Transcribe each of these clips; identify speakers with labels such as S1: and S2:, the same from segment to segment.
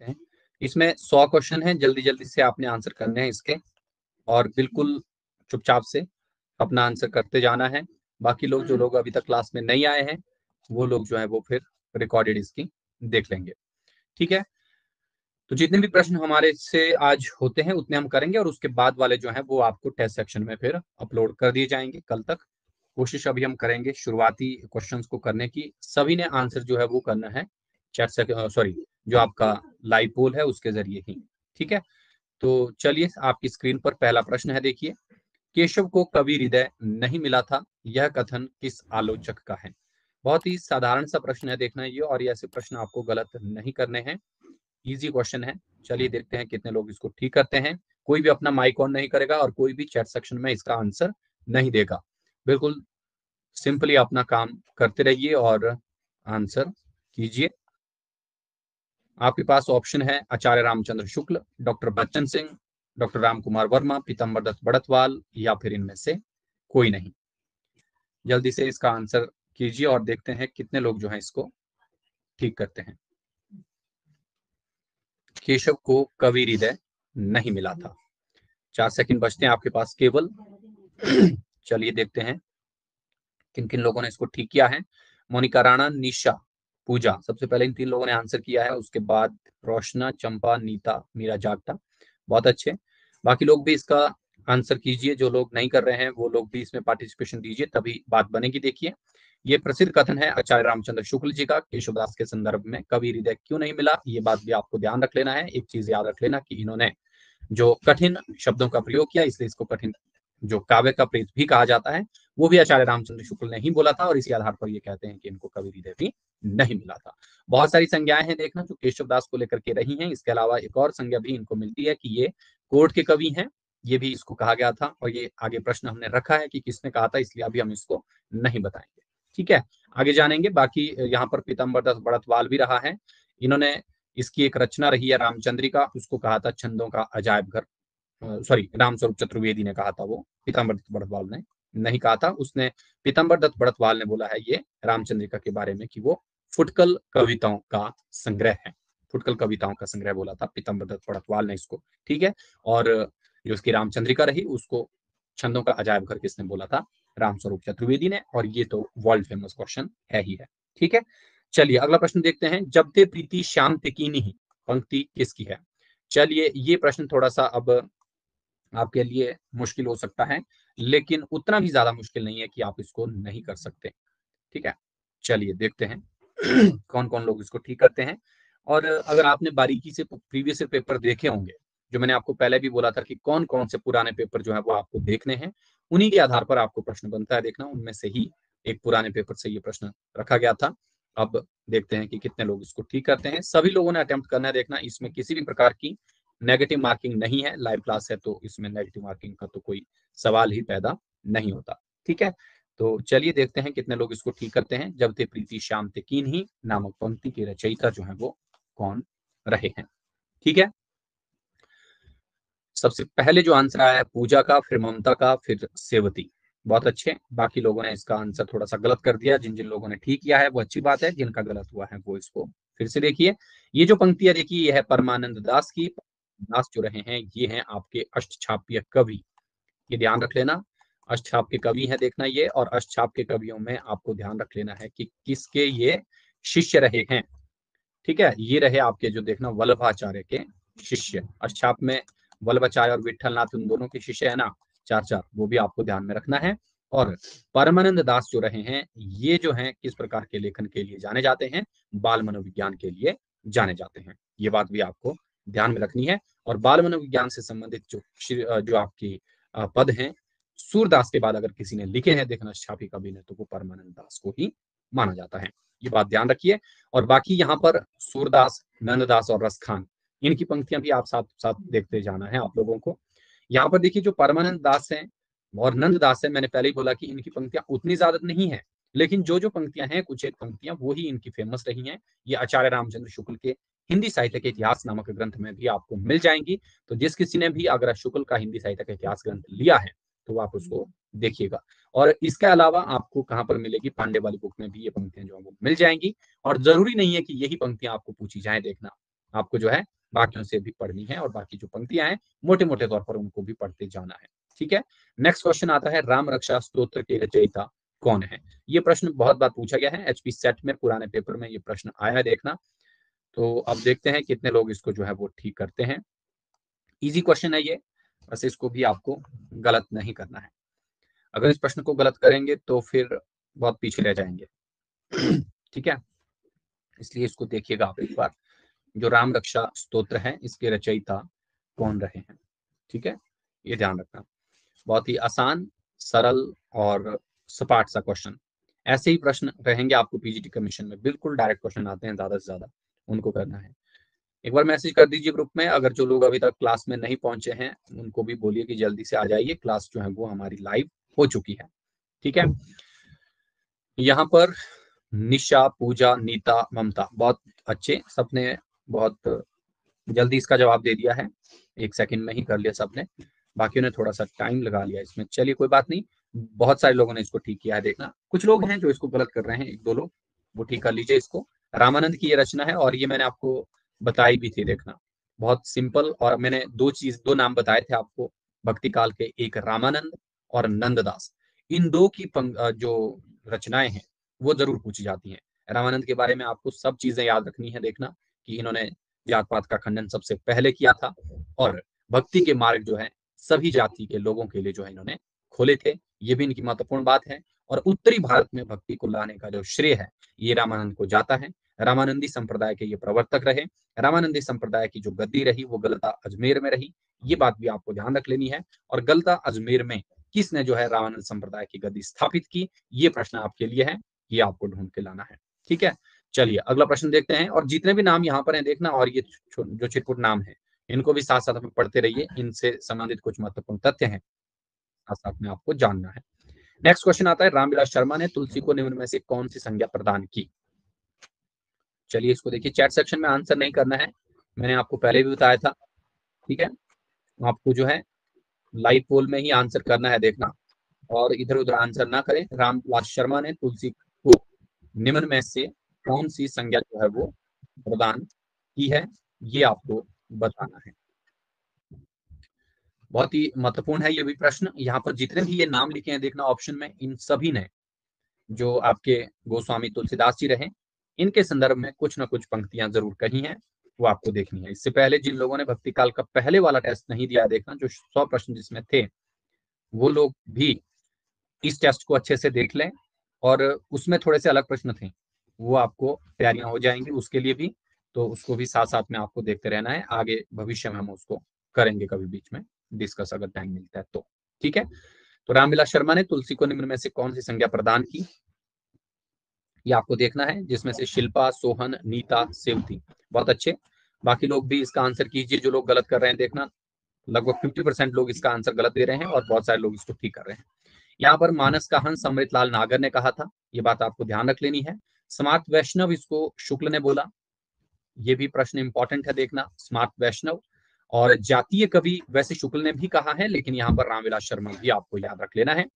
S1: देखते हैं। इसमें सौ क्वेश्चन है, जल्दी जल्दी से आपने आंसर करने हैं इसके। और बिल्कुल चुपचाप से अपना आंसर करते जाना है। बाकी लोग जो लोग अभी तक क्लास में नहीं आए हैं, वो लोग जो है वो फिर रिकॉर्डेड इसकी देख लेंगे। ठीक है? तो जितने भी प्रश्न हमारे से आज होते हैं, उतने हम करेंगे और उसके बाद वाले जो है, वो आपको टेस्ट सेक्शन में फिर अपलोड कर दिए जाएँगे कल तक। कोशिश अभी हम करेंगे शुरुआती क्वेश्चंस को करने की। सभी ने आंसर जो है वो करना है। चैट सॉरी जो आपका लाइव पोल है, उसके ज़रिए ही, ठीक है? तो चलिए, आपकी स्क्रीन पर पहला प्रश्न है, देखिए। केशव को कवि हृदय नहीं मिला था, यह कथन किस आलोचक का है? बहुत ही साधारण सा प्रश्न है, देखना ये, और ऐसे प्रश्न आपको गलत नहीं करने हैं। इजी क्वेश्चन है। चलिए, देखते हैं कितने लोग इसको ठीक करते हैं। कोई भी अपना माइक ऑन नहीं करेगा, और कोई भी चैट सेक्शन में इसका आंसर नहीं देगा। बिल्कुल सिंपली अपना काम करते रहिए, और आंसर कीजिए। आपके पास ऑप्शन है आचार्य रामचंद्र शुक्ल, डॉक्टर बच्चन सिंह, डॉक्टर राम कुमार वर्मा, पीतम्बर दत्त बड़तवाल या फिर इनमें से कोई नहीं। जल्दी से इसका आंसर कीजिए और देखते हैं कितने लोग जो है इसको ठीक करते हैं। केशव को कवि हृदय नहीं मिला था। चार सेकंड बचते हैं आपके पास केवल। चलिए देखते हैं किन किन लोगों ने इसको ठीक किया है। मोनिका राणा, निशा पूजा। सबसे पहले इन तीन लोगों ने आंसर किया है, उसके बाद रोशना, चंपा, नीता, मीरा जागटा बहुत अच्छे। बाकी लोग भी इसका आंसर कीजिए, जो लोग नहीं कर रहे हैं, वो लोग भी इसमें पार्टिसिपेशन दीजिए, तभी बात बनेगी। देखिए, ये प्रसिद्ध कथन है आचार्य रामचंद्र शुक्ल जी का केशवदास के संदर्भ में। कवि हृदय क्यों नहीं मिला? ये बात भी आपको ध्यान रख लेना है। एक चीज़ याद रख लेना कि इन्होंने जो कठिन शब्दों का प्रयोग किया, इसलिए इसको कठिन जो काव्य का प्रेत भी कहा जाता है, वो भी आचार्य रामचंद्र शुक्ल ने ही बोला था और इसी आधार पर ये कहते हैं कि इनको कवि हृदय भी नहीं मिला था। बहुत सारी संज्ञाएँ हैं देखना, जो केशवदास को लेकर के रही हैं। इसके अलावा एक और संज्ञा भी इनको मिलती है कि ये कोर्ट के कवि हैं, ये भी इसको कहा गया था और ये आगे प्रश्न हमने रखा है कि किसने कहा था, इसलिए अभी हम इसको नहीं बताएँगे। ठीक है, आगे जानेंगे। बाकी यहाँ पर पीतम्बर दस बड़तवाल भी रहा है। इन्होंने इसकी एक रचना रही है रामचंद्री का, उसको कहा था छंदों का अजायब घर। सॉरी रामस्वरूप चतुर्वेदी ने कहा था वो पीताम्बर दत्त बड़तवाल ने। नहीं कहा था, उसने पीताम्बर दत्त बड़तवाल ने बोला है ये रामचंद्रिका के बारे में कि वो फुटकल कविताओं का संग्रह है। फुटकल कविताओं का संग्रह बोला था पीताम्बर दत्त बड़तवाल ने इसको, ठीक है? और जो उसकी रामचंद्रिका रही, उसको छंदों का अजायब घर किसने बोला था? रामस्वरूप चतुर्वेदी ने, और ये तो वर्ल्ड फ़ेमस क्वेश्चन है ही है, ठीक है? चलिए, अगला प्रश्न देखते हैं जब दे प्रीति श्याम ते की नहीं पंक्ति किसकी है? चलिए, ये प्रश्न थोड़ा सा अब आपके लिए मुश्किल हो सकता है, लेकिन उतना भी ज़्यादा मुश्किल नहीं है कि आप इसको नहीं कर सकते। ठीक है? चलिए देखते हैं कौन कौन लोग इसको ठीक करते हैं। और अगर आपने बारीकी से प्रीवियस पेपर देखे होंगे, जो मैंने आपको पहले भी बोला था कि कौन कौन से पुराने पेपर जो है वो आपको देखने हैं, उन्हीं के आधार पर आपको प्रश्न बनता है देखना, उनमें से ही एक पुराने पेपर से ये प्रश्न रखा गया था। अब देखते हैं कि कितने लोग इसको ठीक करते हैं। सभी लोगों ने अटेम्प्ट करना है देखना, इसमें किसी भी प्रकार की नेगेटिव मार्किंग नहीं है लाइव क्लास है तो इसमें नेगेटिव मार्किंग का तो कोई सवाल ही पैदा नहीं होता, ठीक है? तो चलिए देखते हैं कितने लोग इसको ठीक करते हैं। जब ते प्रीति श्याम तेकीन ही नामक पंक्ति के रचयिता जो है वो कौन रहे हैं, ठीक है? सबसे पहले जो आंसर आया है, पूजा का, फिर ममता का, फिर सेवती, बहुत अच्छे। बाकी लोगों ने इसका आंसर थोड़ा सा गलत कर दिया जिन जिन लोगों ने ठीक किया है, वो अच्छी बात है, जिनका गलत हुआ है वो इसको फिर से देखिए। ये जो पंक्तियाँ देखिए ये है परमानंद दास की दास जो रहे हैं, ये हैं आपके अष्टछापीय कवि। ये ध्यान रख लेना अष्टछाप के कवि हैं देखना ये, और अष्टछाप के कवियों में आपको ध्यान रख लेना है कि किसके ये शिष्य रहे हैं। ठीक है, ये रहे आपके जो देखना वल्लभाचार्य के शिष्य। अष्टछाप में वल्लभाचार्य और विठलनाथ उन दोनों के शिष्य है ना? चार चार वो भी आपको ध्यान में रखना है। और परमानंद दास जो रहे हैं, ये जो हैं, किस प्रकार के लेखन के लिए जाने जाते हैं? बाल मनोविज्ञान के लिए जाने जाते हैं। ये बात भी आपको ध्यान में रखनी है। और बाल मनोविज्ञान से संबंधित जो जो आपकी पद हैं, सूरदास के बाद अगर किसी ने लिखे हैं, देखना छापी कवि ने तो वो परमानंद दास को ही माना जाता है। ये बात ध्यान रखिए। और बाकी यहाँ पर सूरदास, नंददास और रसखान, इनकी पंक्तियाँ भी आप साथ साथ देखते जाना है आप लोगों को। यहाँ पर देखिए जो परमानंद दास है और नंद दास है, मैंने पहले ही बोला कि इनकी पंक्तियाँ उतनी ज़्यादा नहीं है, लेकिन जो जो पंक्तियाँ हैं कुछ एक पंक्तियाँ वो ही इनकी फ़ेमस रही हैं। ये आचार्य रामचंद्र शुक्ल के हिंदी साहित्य के इतिहास नामक ग्रंथ में भी आपको मिल जाएँगी। तो जिस किसी ने भी अगर शुक्ल का हिंदी साहित्य का इतिहास ग्रंथ लिया है तो आप उसको देखिएगा। और इसके अलावा आपको कहाँ पर मिलेगी? पांडे वाली बुक में भी ये पंक्तियाँ जो वो मिल जाएँगी। और ज़रूरी नहीं है कि यही पंक्तियाँ आपको पूछी जाए देखना। आपको जो है बाकियों से भी पढ़नी है और बाकी जो पंक्तियाँ हैं मोटे मोटे तौर पर उनको भी पढ़ते जाना है। ठीक है? नेक्स्ट क्वेश्चन आता है, राम रक्षा स्त्रोत्र के रचयिता कौन है? ये प्रश्न बहुत बार पूछा गया है, एचपी सेट में, पुराने पेपर में ये प्रश्न आया है देखना। तो अब देखते हैं कितने लोग इसको जो है वो ठीक करते हैं। इजी क्वेश्चन है ये, बस इसको भी आपको गलत नहीं करना है। अगर इस प्रश्न को गलत करेंगे तो फिर बहुत पीछे रह जाएँगे। ठीक है? इसलिए इसको देखिएगा आप एक बार। जो राम रक्षा स्तोत्र है, इसके रचयिता कौन रहे हैं? ठीक है? ये ध्यान रखना। बहुत ही आसान, सरल और सपाट सा क्वेश्चन ऐसे ही प्रश्न रहेंगे आपको पीजीटी कमीशन में। बिल्कुल डायरेक्ट क्वेश्चन आते हैं, ज़्यादा से ज़्यादा। उनको करना है। एक बार मैसेज कर दीजिए ग्रुप में, अगर जो लोग अभी तक क्लास में नहीं पहुँचे हैं, उनको भी बोलिए कि जल्दी से आ जाइए, क्लास जो है वो हमारी लाइव हो चुकी है। ठीक है? यहाँ पर निशा, पूजा, नीता, ममता, बहुत अच्छे, सबने बहुत जल्दी इसका जवाब दे दिया है। एक सेकंड में ही कर लिया सबने। बाकियों ने थोड़ा सा टाइम लगा लिया इसमें। चलिए, कोई बात नहीं। बहुत सारे लोगों ने इसको ठीक किया है देखना। कुछ लोग हैं जो इसको गलत कर रहे हैं, एक दो लोग। वो ठीक कर लीजिए इसको। रामानंद की ये रचना है और ये मैंने आपको बताई भी थी देखना। बहुत सिंपल और मैंने दो चीज़, दो नाम बताए थे आपको, भक्ति काल के एक रामानंद और नंददास। इन दो की जो रचनाएँ हैं, वो ज़रूर पूछी जाती हैं। रामानंद के बारे में आपको सब चीज़ें याद रखनी है देखना कि इन्होंने जात पात का खंडन सबसे पहले किया था और भक्ति के मार्ग जो है, सभी जाति के लोगों के लिए जो है इन्होंने खोले थे। ये भी इनकी महत्वपूर्ण बात है और उत्तरी भारत में भक्ति को लाने का जो श्रेय है ये रामानंद को जाता है। रामानंदी संप्रदाय के ये प्रवर्तक रहे। रामानंदी संप्रदाय की जो गद्दी रही वो गलता अजमेर में रही। ये बात भी आपको ध्यान रख लेनी है। और गलता अजमेर में किसने जो है रामानंद संप्रदाय की गद्दी स्थापित की ये प्रश्न आपके लिए है ये आपको ढूंढ के लाना है। ठीक है? चलिए अगला प्रश्न देखते हैं। और जितने भी नाम यहाँ पर हैं देखना और ये जो चिटपुट नाम है इनको भी साथ साथ में पढ़ते रहिए। इनसे संबंधित कुछ महत्वपूर्ण तथ्य हैं। साथ साथ में आपको जानना है। नेक्स्ट क्वेश्चन आता है, रामविलास शर्मा ने तुलसी को निम्न में से कौन सी संज्ञा प्रदान की? चलिए इसको देखिए चैट सेक्शन में आंसर नहीं करना है। मैंने आपको पहले भी बताया था, ठीक है? आपको जो है लाइव पोल में ही आंसर करना है देखना। और इधर उधर आंसर ना करें, रामविलास शर्मा ने तुलसी को निम्न में से कौन सी संज्ञा जो है वो प्रदान की है, ये आपको बताना है। बहुत ही महत्वपूर्ण है ये भी प्रश्न। यहाँ पर जितने भी ये नाम लिखे हैं, देखना ऑप्शन में, इन सभी ने जो आपके गोस्वामी तुलसीदास जी रहे, इनके संदर्भ में कुछ ना कुछ पंक्तियाँ ज़रूर कही हैं, वो आपको देखनी है। इससे पहले जिन लोगों ने भक्ति काल का पहले वाला टेस्ट नहीं दिया देखना, जो सौ प्रश्न जिसमें थे, वो लोग भी इस टेस्ट को अच्छे से देख लें और उसमें थोड़े से अलग प्रश्न थे, वो आपको तैयारियाँ हो जाएँगी उसके लिए भी तो उसको भी साथ साथ में आपको देखते रहना है, आगे भविष्य में हम उसको करेंगे कभी बीच में। डिस्कस अगर टाइम मिलता है तो ठीक है? तो रामविलास शर्मा ने तुलसी को निम्न में से कौन सी संज्ञा प्रदान की? ये आपको देखना है, जिसमें से शिल्पा, सोहन, नीता सेवती बहुत अच्छे। बाकी लोग भी इसका आंसर कीजिए, जो लोग गलत कर रहे हैं, देखना। लगभग फिफ्टी परसेंट लोग इसका आंसर गलत दे रहे हैं और बहुत सारे लोग इसको ठीक कर रहे हैं। यहाँ पर मानस का हंस अमृत लाल नागर ने कहा था, ये बात आपको ध्यान रख लेनी है। स्मार्ट वैष्णव, इसको शुक्ल ने बोला। ये भी प्रश्न इंपॉर्टेंट है, देखना। स्मार्ट वैष्णव और जातीय कवि वैसे शुक्ल ने भी कहा है, लेकिन यहाँ पर रामविलास शर्मा भी आपको याद रख लेना है,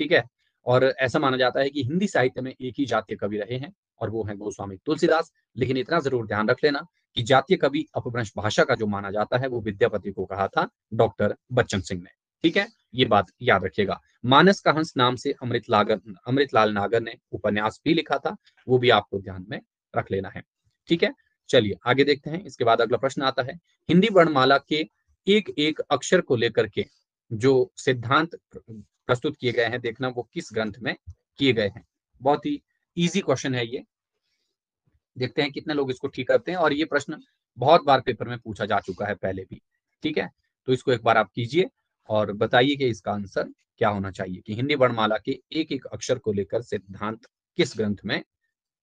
S1: ठीक है? और ऐसा माना जाता है कि हिंदी साहित्य में एक ही जातीय कवि रहे हैं और वो है गोस्वामी तुलसीदास, लेकिन इतना ज़रूर ध्यान रख लेना कि जातीय कवि अपभ्रंश भाषा का जो माना जाता है, वो विद्यापति को कहा था, डॉक्टर बच्चन सिंह ने, ठीक है? ये बात याद रखिएगा। मानस का हंस नाम से अमृत लागर अमृतलाल नागर ने उपन्यास भी लिखा था, वो भी आपको ध्यान में रख लेना है, ठीक है? चलिए आगे देखते हैं। इसके बाद अगला प्रश्न आता है, हिंदी वर्णमाला के एक एक अक्षर को लेकर के जो सिद्धांत प्रस्तुत किए गए हैं, देखना वो किस ग्रंथ में किए गए हैं। बहुत ही इजी क्वेश्चन है ये। देखते हैं कितने लोग इसको ठीक करते हैं और ये प्रश्न बहुत बार पेपर में पूछा जा चुका है पहले भी, ठीक है? तो इसको एक बार आप कीजिए और बताइए कि इसका आंसर क्या होना चाहिए कि हिंदी वर्णमाला के एक एक अक्षर को लेकर सिद्धांत किस ग्रंथ में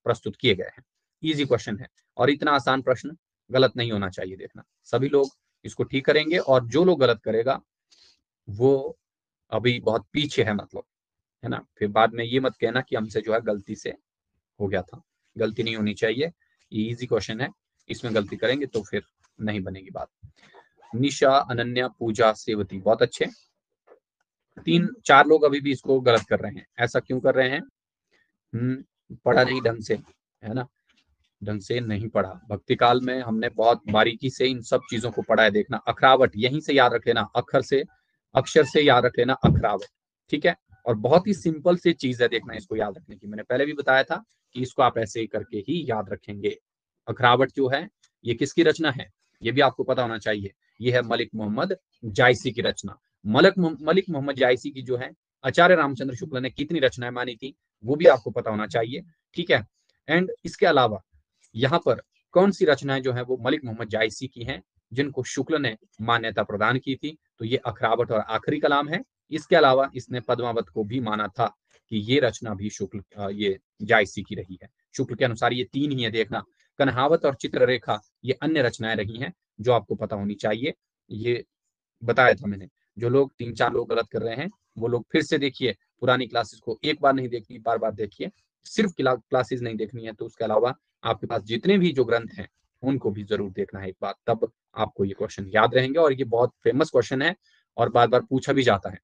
S1: प्रस्तुत किए गए हैं। इजी क्वेश्चन है। और इतना आसान प्रश्न गलत नहीं होना चाहिए देखना। सभी लोग इसको ठीक करेंगे और जो लोग गलत करेगा, वो अभी बहुत पीछे है मतलब है ना? फिर बाद में ये मत कहना कि हमसे जो है गलती से हो गया था। गलती नहीं होनी चाहिए। ये इजी क्वेश्चन है। इसमें गलती करेंगे तो फिर नहीं बनेगी बात। निशा, अनन्या, पूजा, सेवती, बहुत अच्छे। तीन, चार लोग अभी भी इसको गलत कर रहे हैं। ऐसा क्यों कर रहे हैं? हम्म पढ़ा नहीं ढंग से, है ना? ढंग से नहीं पढ़ा। भक्ति काल में हमने बहुत बारीकी से इन सब चीज़ों को पढ़ा है, देखना। अखरावट, यहीं से याद रख लेना। अक्षर से अक्षर से याद रख लेना अखरावट, ठीक है? और बहुत ही सिंपल सी चीज़ है देखना इसको याद रखने की। मैंने पहले भी बताया था कि इसको आप ऐसे करके ही याद रखेंगे। अखरावट जो है, ये किसकी रचना है? ये भी आपको पता होना चाहिए। ये है मलिक मोहम्मद जायसी की रचना। मलिक मलिक मोहम्मद जायसी की जो है, आचार्य रामचंद्र शुक्ल ने कितनी रचनाएँ मानी थी, वो भी आपको पता होना चाहिए, ठीक है? एंड इसके अलावा यहाँ पर कौन सी रचनाएँ जो है वो मलिक मोहम्मद जायसी की हैं, जिनको शुक्ल ने मान्यता प्रदान की थी? तो ये अखरावट और आखिरी कलाम है। इसके अलावा इसने पद्मावत को भी माना था कि ये रचना भी शुक्ल ये जायसी की रही है। शुक्ल के अनुसार ये तीन ही है, देखना। कन्हावत और चित्ररेखा, ये अन्य रचनाएँ रही हैं, जो आपको पता होनी चाहिए। ये बताया था मैंने, जो लोग तीन चार लोग गलत कर रहे हैं, वो लोग फिर से देखिए, पुरानी क्लासेस को एक बार नहीं देखनी, बार बार देखिए। सिर्फ़ क्लासेस नहीं देखनी है तो उसके अलावा आपके पास जितने भी जो ग्रंथ हैं, उनको भी ज़रूर देखना है एक बार। तब आपको ये क्वेश्चन याद रहेंगे और ये बहुत फ़ेमस क्वेश्चन है और बार बार पूछा भी जाता है।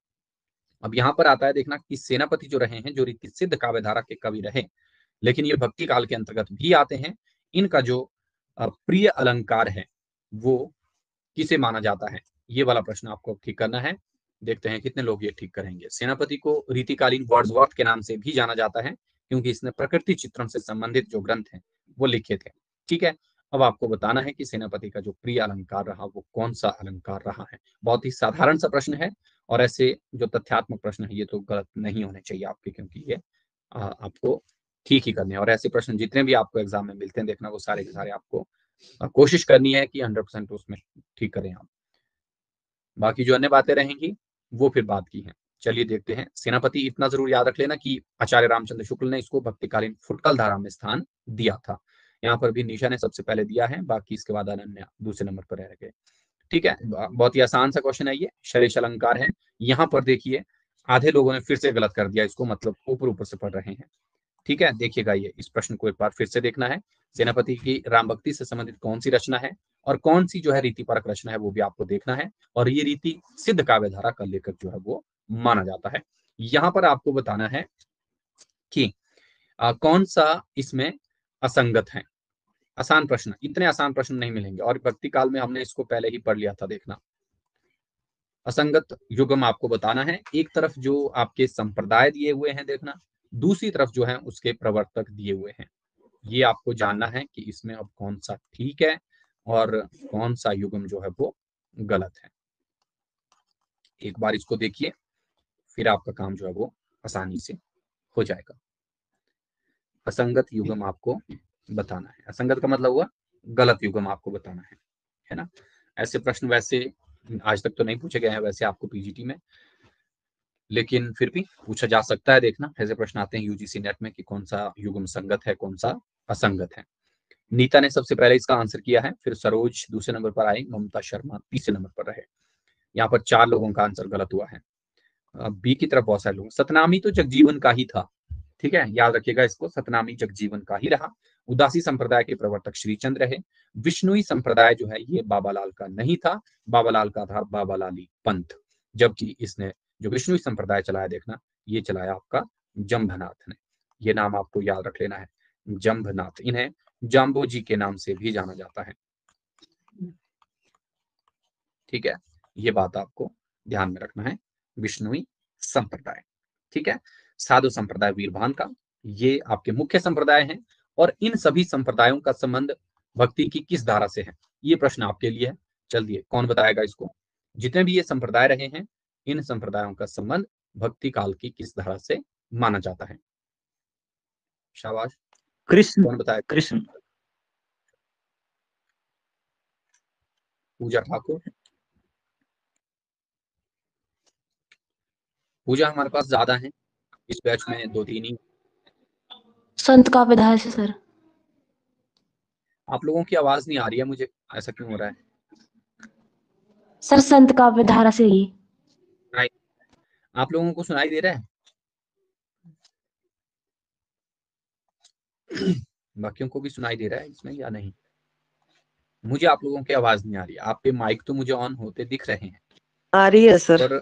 S1: अब यहाँ पर आता है देखना कि सेनापति जो रहे हैं, जो रीति सिद्ध काव्यधारा के कवि रहे, लेकिन ये भक्ति काल के अंतर्गत भी आते हैं। इनका जो प्रिय अलंकार है, वो किसे माना जाता है? ये वाला प्रश्न आपको ठीक करना है। देखते हैं कितने लोग ये ठीक करेंगे। सेनापति को रीतिकालीन वर्ड्सवर्थ के नाम से भी जाना जाता है। क्योंकि इसने प्रकृति चित्रण से संबंधित जो ग्रंथ हैं वो लिखे थे। ठीक है? अब आपको बताना है कि सेनापति का जो प्रिय अलंकार रहा वो कौन सा अलंकार रहा है? बहुत ही साधारण सा प्रश्न है और ऐसे जो तथ्यात्मक प्रश्न है ये तो गलत नहीं होने चाहिए आपके क्योंकि ये आ, आपको ठीक ही करने और ऐसे प्रश्न जितने भी आपको एग्ज़ाम में मिलते हैं देखना वो सारे के सारे आपको आ, कोशिश करनी है कि हंड्रेड परसेंट उसमें ठीक करें आप। बाकी जो अन्य बातें रहेंगी वो फिर बात की है। चलिए देखते हैं। सेनापति, इतना ज़रूर याद रख लेना कि आचार्य रामचंद्र शुक्ल ने इसको भक्तिकालीन फुटकल धारा में स्थान दिया था। यहाँ पर भी निशा ने सबसे पहले दिया है, बाकी इसके बाद अनन्या दूसरे नंबर पर रह गए। ठीक है? बहुत ही आसान सा क्वेश्चन है ये, शरीर अलंकार है। यहाँ पर देखिए, आधे लोगों ने फिर से गलत कर दिया, इसको मतलब ऊपर ऊपर से पढ़ रहे हैं। ठीक है? देखिएगा ये इस प्रश्न को एक बार फिर से देखना है। सेनापति की राम भक्ति से संबंधित कौन सी रचना है और कौन सी जो है रीति परक रचना है वो भी आपको देखना है और ये रीति सिद्ध काव्य धारा का लेखक जो है वो माना जाता है। यहाँ पर आपको बताना है कि आ, कौन सा इसमें असंगत है? आसान प्रश्न इतने आसान प्रश्न नहीं मिलेंगे। और भक्ति काल में हमने इसको पहले ही पढ़ लिया था देखना। असंगत युगम आपको बताना है एक तरफ़ जो आपके संप्रदाय दिए हुए हैं देखना दूसरी तरफ़ जो है उसके प्रवर्तक दिए हुए हैं। ये आपको जानना है कि इसमें अब कौन सा ठीक है और कौन सा युगम जो है वो गलत है। एक बार इसको देखिए। फिर आपका काम जो है वो आसानी से हो जाएगा। असंगत युगम आपको बताना है। असंगत का मतलब हुआ, गलत युगम आपको बताना है है ना? ऐसे प्रश्न वैसे आज तक तो नहीं पूछे गए हैं वैसे आपको पीजीटी में, लेकिन फिर भी पूछा जा सकता है देखना। ऐसे प्रश्न आते हैं यूजीसी नेट में कि कौन सा युगम संगत है, कौन सा असंगत है। नीता ने सबसे पहले इसका आंसर किया है, फिर सरोज दूसरे नंबर पर आई, ममता शर्मा तीसरे नंबर पर रहे। यहाँ पर चार लोगों का आंसर गलत हुआ है। बी की तरफ़ बहुत सारे लोग सतनामी तो जगजीवन का ही था, ठीक है? याद रखिएगा इसको, सतनामी जगजीवन का ही रहा। उदासी संप्रदाय के प्रवर्तक श्रीचंद रहे विष्णुई संप्रदाय जो है, ये बाबालाल का नहीं था। बाबालाल का था बाबालाली पंथ, जबकि इसने जो विष्णु संप्रदाय चलाया, देखना, ये चलाया आपका जम्भनाथ ने। ये नाम आपको याद रख लेना है। जम्भनाथ, इन्हें जाम्बो जी के नाम से भी जाना जाता है। ठीक है? ये बात आपको ध्यान में रखना है। विष्णुई संप्रदाय ठीक है? साधु संप्रदाय वीरभान का ये आपके मुख्य संप्रदाय हैं और इन सभी संप्रदायों का संबंध भक्ति की किस धारा से है? ये प्रश्न आपके लिए है। चलिए कौन बताएगा इसको? जितने भी ये संप्रदाय रहे हैं इन संप्रदायों का संबंध भक्ति काल की किस धारा से माना जाता है? शाबाश।
S2: कृष्ण। कौन बताया कृष्ण।
S1: पूजा ठाकुर। पूजा हमारे पास ज़्यादा है। इस बैच में दो तीन ही।
S3: संत का विधायक से सर।
S1: आप लोगों की आवाज़ नहीं आ रही है मुझे। ऐसा क्यों हो रहा है?
S3: सर संत का विधारा से ही
S1: आप लोगों को सुनाई दे रहा है? बाकियों को भी सुनाई दे रहा है इसमें या नहीं? मुझे आप लोगों की आवाज़ नहीं आ रही। आपके माइक तो मुझे ऑन होते दिख रहे हैं।
S2: आ रही है सर। पर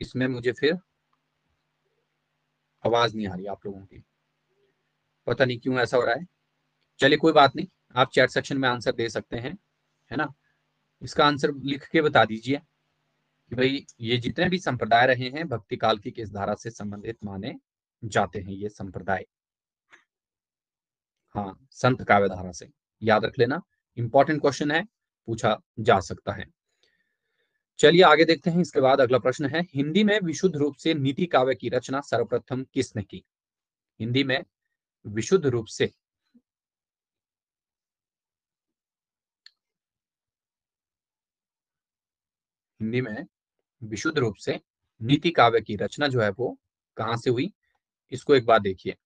S1: इसमें मुझे फिर आवाज़ नहीं आ रही आप लोगों की। पता नहीं क्यों ऐसा हो रहा है। चलिए कोई बात नहीं, आप चैट सेक्शन में आंसर दे सकते हैं, है ना? इसका आंसर लिख के बता दीजिए कि भाई, ये जितने भी संप्रदाय रहे हैं, भक्ति काल की किस धारा से संबंधित माने जाते हैं ये संप्रदाय? हाँ संत काव्य धारा से। याद रख लेना इंपॉर्टेंट क्वेश्चन है, पूछा जा सकता है। चलिए आगे देखते हैं, इसके बाद अगला प्रश्न है, हिंदी में विशुद्ध रूप से नीति काव्य की रचना सर्वप्रथम किसने की? हिंदी में विशुद्ध रूप से। हिंदी में विशुद्ध रूप से नीति काव्य की रचना जो है वो कहाँ से हुई? इसको एक बार देखिए।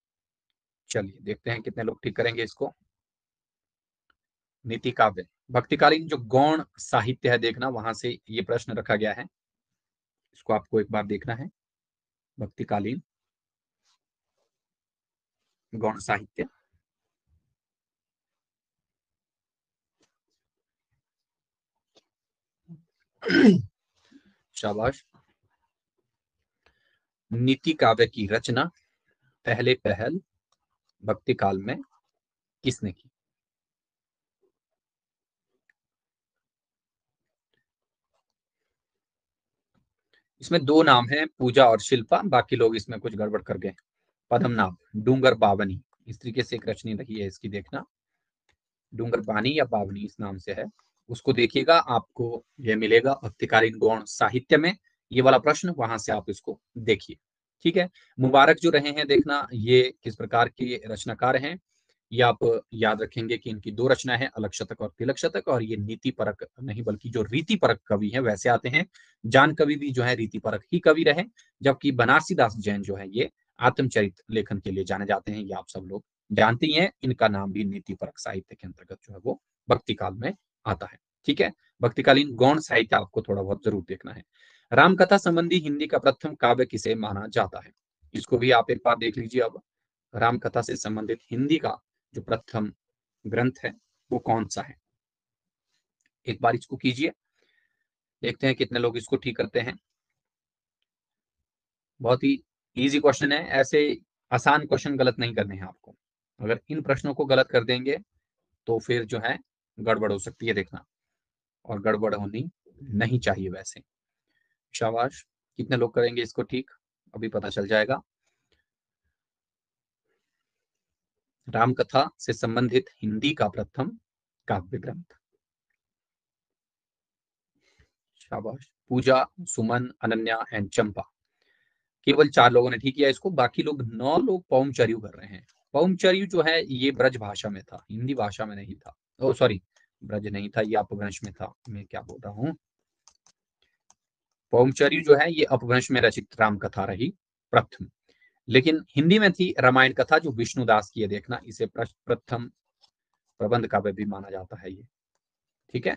S1: चलिए देखते हैं कितने लोग ठीक करेंगे इसको। नीति काव्य। भक्तिकालीन जो गौण साहित्य है, देखना, वहाँ से ये प्रश्न रखा गया है। इसको आपको एक बार देखना है। भक्तिकालीन गौण साहित्य। शाबाश। नीति काव्य की रचना, पहले पहल भक्ति काल में किसने की? इसमें दो नाम हैं, पूजा और शिल्पा। बाकी लोग इसमें कुछ गड़बड़ कर गए। पदम नाम, डूंगर बावनी। इस तरीके से एक रचनी रही है इसकी देखना। डूंगर बानी या बावनी इस नाम से है। उसको देखिएगा, आपको यह मिलेगा भक्तिकालीन गौण साहित्य में। ये वाला प्रश्न, वहाँ से आप इसको देखिए। ठीक है? मुबारक जो रहे हैं देखना, ये किस प्रकार के रचनाकार हैं? ये आप याद रखेंगे कि इनकी दो रचना है अलग शतक और तिलक शतक और ये नीति परक नहीं, बल्कि जो रीति परक कवि है, वैसे आते हैं। जान कवि भी जो है रीति परक ही कवि रहे, जबकि बनारसी दास जैन जो है, ये आत्मचरित लेखन के लिए जाने जाते हैं, ये आप सब लोग जानते ही। हैं इनका नाम भी नीति परक साहित्य के अंतर्गत जो है, वो भक्ति काल में आता है। ठीक है? भक्तिकालीन गौण साहित्य आपको थोड़ा बहुत ज़रूर देखना है। रामकथा संबंधी हिंदी का प्रथम काव्य किसे माना जाता है? इसको भी आप एक बार देख लीजिए अब। रामकथा से संबंधित हिंदी का जो प्रथम ग्रंथ है, वो कौन सा है? एक बार इसको कीजिए। देखते हैं कितने लोग इसको ठीक करते हैं। बहुत ही इजी क्वेश्चन है। ऐसे आसान क्वेश्चन गलत नहीं करने हैं आपको। अगर इन प्रश्नों को गलत कर देंगे तो फिर जो है, गड़बड़ हो सकती है देखना। और गड़बड़ होनी नहीं चाहिए वैसे। शाबाश। कितने लोग करेंगे इसको ठीक? अभी पता चल जाएगा। रामकथा से संबंधित हिंदी का प्रथम काव्य ग्रंथ शाबाश। पूजा, सुमन, अनन्या एंड चंपा। केवल चार लोगों ने ठीक किया इसको, बाकी लोग नौ लोग पौमचर्यु कर रहे हैं। पौमचर्यु जो है, ये ब्रज भाषा में था, हिंदी भाषा में नहीं था। ओ सॉरी ब्रज नहीं था, ये अपभ्रंश में था, मैं क्या बोल रहा हूँ? पौमचर्यु जो है, ये अपभ्रंश में रचित राम कथा रही, प्रथम। लेकिन हिंदी में थी रामायण कथा जो विष्णुदास की है, देखना, इसे प्रथम प्रबंध काव्य भी माना जाता है ये। ठीक है?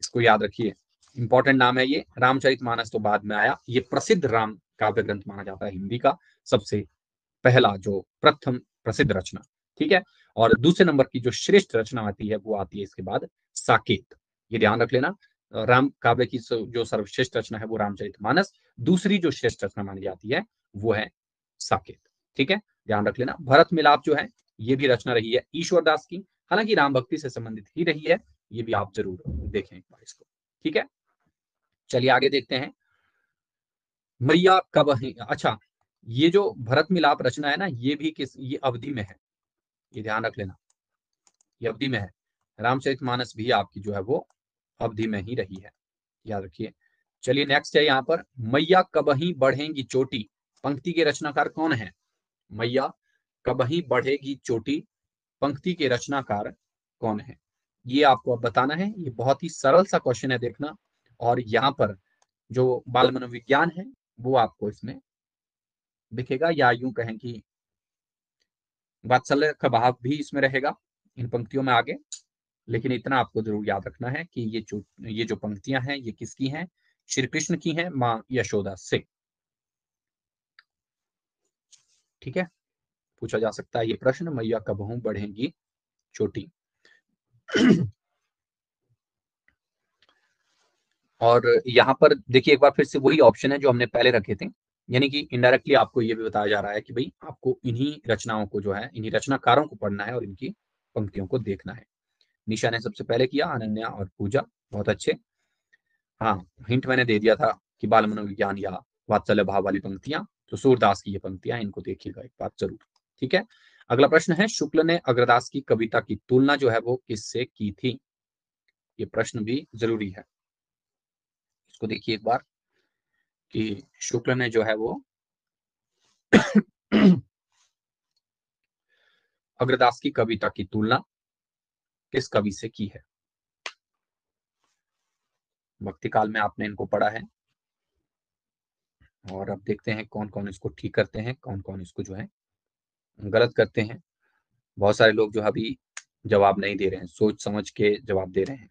S1: इसको याद रखिए। इंपॉर्टेंट नाम है ये। रामचरित मानस तो बाद में आया। ये प्रसिद्ध राम काव्य ग्रंथ माना जाता है हिंदी का। सबसे पहला जो प्रथम प्रसिद्ध रचना। ठीक है? और दूसरे नंबर की जो श्रेष्ठ रचना आती है, वो आती है इसके बाद साकेत। ये ध्यान रख लेना। राम काव्य की जो सर्वश्रेष्ठ रचना है, वो रामचरित मानस। दूसरी जो श्रेष्ठ रचना मानी जाती है, वो है साकेत, ठीक है? ध्यान रख लेना। भरत मिलाप जो है, ये भी रचना रही है ईश्वर दास की। हालाँकि राम भक्ति से संबंधित ही रही है, ये भी आप ज़रूर देखें एक बार इसको, ठीक है? चलिए आगे देखते हैं। मैया कब अच्छा ये जो भरत मिलाप रचना है ना, ये भी किस, ये अवधि में है। ये ध्यान रख लेना, ये अवधि में है। रामचरित मानस भी आपकी जो है, वो अवधि में ही रही है। याद रखिए। चलिए नेक्स्ट है यहाँ पर, मैया कब ही बढ़ेंगी चोटी? पंक्ति के रचनाकार कौन है? मैया कबही बढ़ेगी चोटी? पंक्ति के रचनाकार कौन है? ये आपको अब बताना है। ये बहुत ही सरल सा क्वेश्चन है देखना। और यहाँ पर जो बाल मनोविज्ञान है, वो आपको इसमें दिखेगा या यूँ कहें कि वात्सल्य का भाव भी इसमें रहेगा इन पंक्तियों में आगे। लेकिन इतना आपको ज़रूर याद रखना है कि ये जो ये जो पंक्तियाँ हैं, ये किसकी हैं? श्री कृष्ण की हैं, माँ यशोदा से। ठीक है? पूछा जा सकता है ये प्रश्न, मैया कब हूँ बढ़ेगी छोटी और यहाँ पर देखिए एक बार फिर से वही ऑप्शन है जो हमने पहले रखे थे। यानी कि इनडायरेक्टली आपको ये भी बताया जा रहा है कि भाई आपको इन्हीं रचनाओं को जो है, इन्हीं रचनाकारों को पढ़ना है और इनकी पंक्तियों को देखना है। निशा ने सबसे पहले किया अनन्या और पूजा, बहुत अच्छे। हाँ हिंट मैंने दे दिया था कि बाल मनोविज्ञान या वात्सल्य भाव वाली पंक्तियाँ। तो सूरदास की ये पंक्तियाँ, इनको देखिएगा एक बार ज़रूर, ठीक है? अगला प्रश्न है, शुक्ल ने अग्रदास की कविता की तुलना जो है वो किससे की थी? ये प्रश्न भी ज़रूरी है। इसको देखिए एक बार कि शुक्ल ने जो है वो अग्रदास की कविता की तुलना किस कवि से की है? भक्ति काल में आपने इनको पढ़ा है। और अब देखते हैं कौन कौन इसको ठीक करते हैं कौन कौन इसको जो है गलत करते हैं। बहुत सारे लोग जो अभी जवाब नहीं दे रहे हैं, सोच समझ के जवाब दे रहे हैं।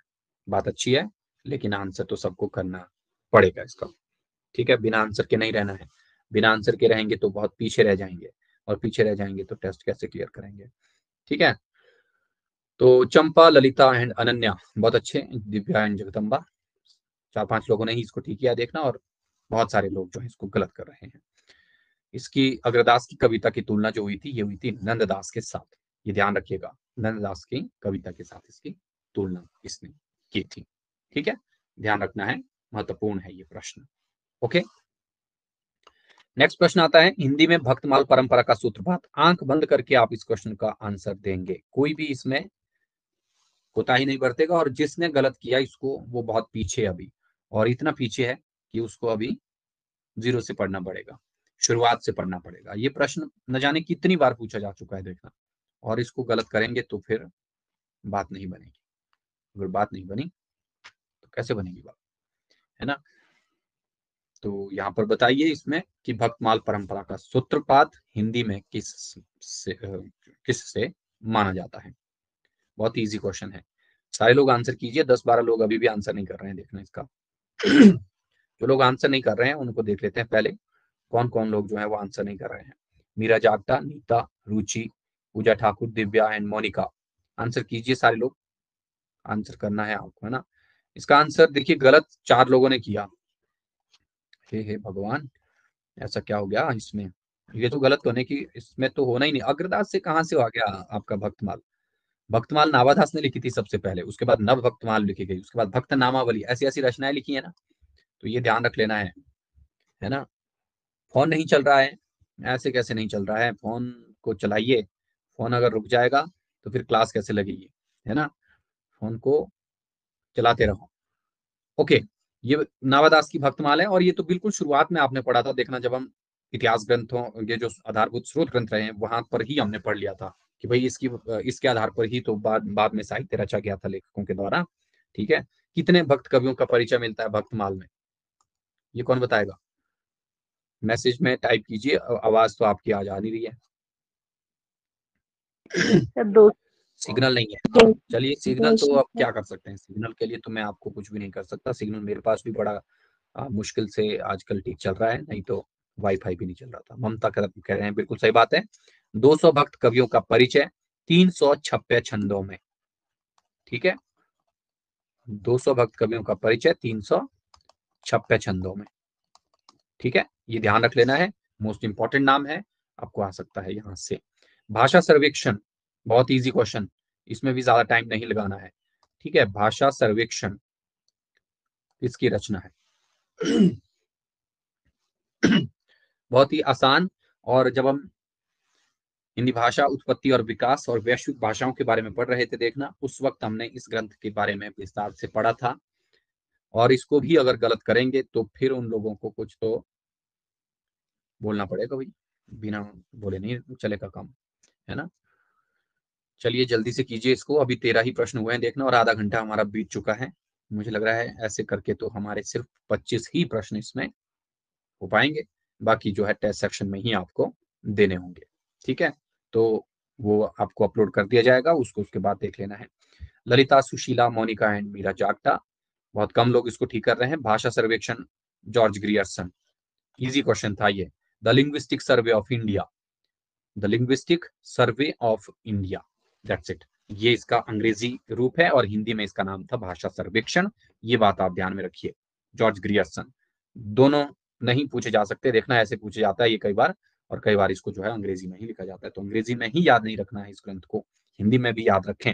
S1: बात अच्छी है, लेकिन आंसर तो सबको करना पड़ेगा इसका। ठीक है, बिना आंसर के नहीं रहना है। बिना आंसर के रहेंगे तो बहुत पीछे रह जाएँगे और पीछे रह जाएँगे तो टेस्ट कैसे क्लियर करेंगे। ठीक है? तो चंपा, ललिता एंड अनन्या, बहुत अच्छे। दिव्या एंड जगदम्बा। चार पाँच लोगों ने ही इसको ठीक किया देखना और बहुत सारे लोग जो है इसको गलत कर रहे हैं। इसकी अग्रदास की कविता की तुलना जो हुई थी, ये हुई थी नंददास के साथ। ये ध्यान रखिएगा, नंददास की कविता के साथ इसकी तुलना इसने की थी। ठीक है? ध्यान रखना है, महत्वपूर्ण है ये प्रश्न। ओके? नेक्स्ट प्रश्न आता है, हिंदी में भक्तमाल परंपरा का सूत्रपात। आँख बंद करके आप इस क्वेश्चन का आंसर देंगे। कोई भी इसमें कोताही नहीं बरतेगा और जिसने गलत किया इसको, वो बहुत पीछे अभी। और इतना पीछे है कि उसको अभी ज़ीरो से पढ़ना पड़ेगा, शुरुआत से पढ़ना पड़ेगा। ये प्रश्न न जाने कितनी बार पूछा जा चुका है देखना। और इसको गलत करेंगे तो फिर बात नहीं बनेगी। अगर बात नहीं बनी तो कैसे बनेगी बात? है ना? तो यहाँ पर बताइए इसमें कि भक्तमाल परंपरा का सूत्रपात हिंदी में किस से किस से माना जाता है? बहुत इजी क्वेश्चन है। सारे लोग आंसर कीजिए, दस बारह लोग अभी भी आंसर नहीं कर रहे हैं देखना इसका। जो लोग आंसर नहीं कर रहे हैं, उनको देख लेते हैं पहले कौन कौन लोग जो है वो आंसर नहीं कर रहे हैं। मीरा जागटा नीता, रुचि, पूजा ठाकुर, दिव्या एंड मोनिका। आंसर कीजिए सारे लोग। आंसर करना है आपको, है ना? इसका आंसर देखिए गलत चार लोगों ने किया। हे हे भगवान, ऐसा क्या हो गया इसमें? ये तो गलत होने की, इसमें तो होना ही नहीं। अग्रदास से कहाँ से आ गया आपका भक्तमाल? भक्तमाल नावादास ने लिखी थी सबसे पहले, उसके बाद नव भक्तमाल लिखी गई, उसके बाद भक्त नामावली ऐसी ऐसी रचनाएँ लिखी है ना। तो ये ध्यान रख लेना है है ना? फ़ोन नहीं चल रहा है, ऐसे कैसे नहीं चल रहा है? फ़ोन को चलाइए, फ़ोन अगर रुक जाएगा तो फिर क्लास कैसे लगेगी, है ना? फ़ोन को चलाते रहो। ओके, ये नावादास की भक्तमाल है और ये तो बिल्कुल शुरुआत में आपने पढ़ा था, देखना जब हम इतिहास ग्रंथों, ये जो आधारभूत स्रोत ग्रंथ रहे हैं, वहाँ पर ही हमने पढ़ लिया था कि भाई इसकी, इसके आधार पर ही तो बाद बाद में साहित्य रचा गया था लेखकों के द्वारा, ठीक है? कितने भक्त कवियों का परिचय मिलता है भक्तमाल में। ये कौन बताएगा? मैसेज में टाइप कीजिए आवाज़ तो आपकी आ जा नहीं रही है। सिग्नल नहीं है। चलिए सिग्नल तो अब क्या कर सकते हैं? सिग्नल के लिए तो मैं आपको कुछ भी नहीं कर सकता। सिग्नल मेरे पास भी बड़ा आ, मुश्किल से आजकल ठीक चल रहा है नहीं तो वाईफाई भी नहीं चल रहा था। ममता कह रहे हैं बिल्कुल सही बात है। 200 भक्त कवियों का परिचय तीन सौ छप्पे छंदों में। ठीक है? 200 भक्त कवियों का परिचय तीन सौ छप्पे छंदों में। ठीक है? ये ध्यान रख लेना है। मोस्ट इंपॉर्टेंट नाम है। आपको आ सकता है यहाँ से। भाषा सर्वेक्षण, बहुत इजी क्वेश्चन इसमें भी ज़्यादा टाइम नहीं लगाना है। ठीक है? भाषा सर्वेक्षण। इसकी रचना है। बहुत ही आसान और जब हम हिंदी भाषा उत्पत्ति और विकास और वैश्विक भाषाओं के बारे में पढ़ रहे थे देखना, उस वक्त हमने इस ग्रंथ के बारे में विस्तार से पढ़ा था। और इसको भी अगर गलत करेंगे तो फिर उन लोगों को कुछ तो बोलना पड़ेगा भाई। बिना बोले नहीं चलेगा काम, है ना? चलिए जल्दी से कीजिए इसको। अभी तेरह ही प्रश्न हुए हैं देखना, और आधा घंटा हमारा बीत चुका है। मुझे लग रहा है ऐसे करके तो हमारे सिर्फ़ पच्चीस ही प्रश्न इसमें हो पाएँगे। बाकी जो है टेस्ट सेक्शन में ही आपको देने होंगे, ठीक है? तो वो आपको अपलोड कर दिया जाएगा, उसको उसके बाद देख लेना है। ललिता, सुशीला, मोनिका एंड मीरा जागटा बहुत कम लोग इसको ठीक कर रहे हैं। भाषा सर्वेक्षण, जॉर्ज ग्रियर्सन। इजी क्वेश्चन था ये। The linguistic survey of India the linguistic survey of India that's it ये इसका अंग्रेज़ी रूप है और हिंदी में इसका नाम था भाषा सर्वेक्षण। ये बात आप ध्यान में रखिए। George Grierson. दोनों नहीं पूछे जा सकते। देखना ऐसे पूछे जाता है ये कई बार और कई बार इसको जो है अंग्रेज़ी में ही लिखा जाता है। तो अंग्रेज़ी में ही याद नहीं रखना है इस ग्रंथ को। हिंदी में भी याद रखें।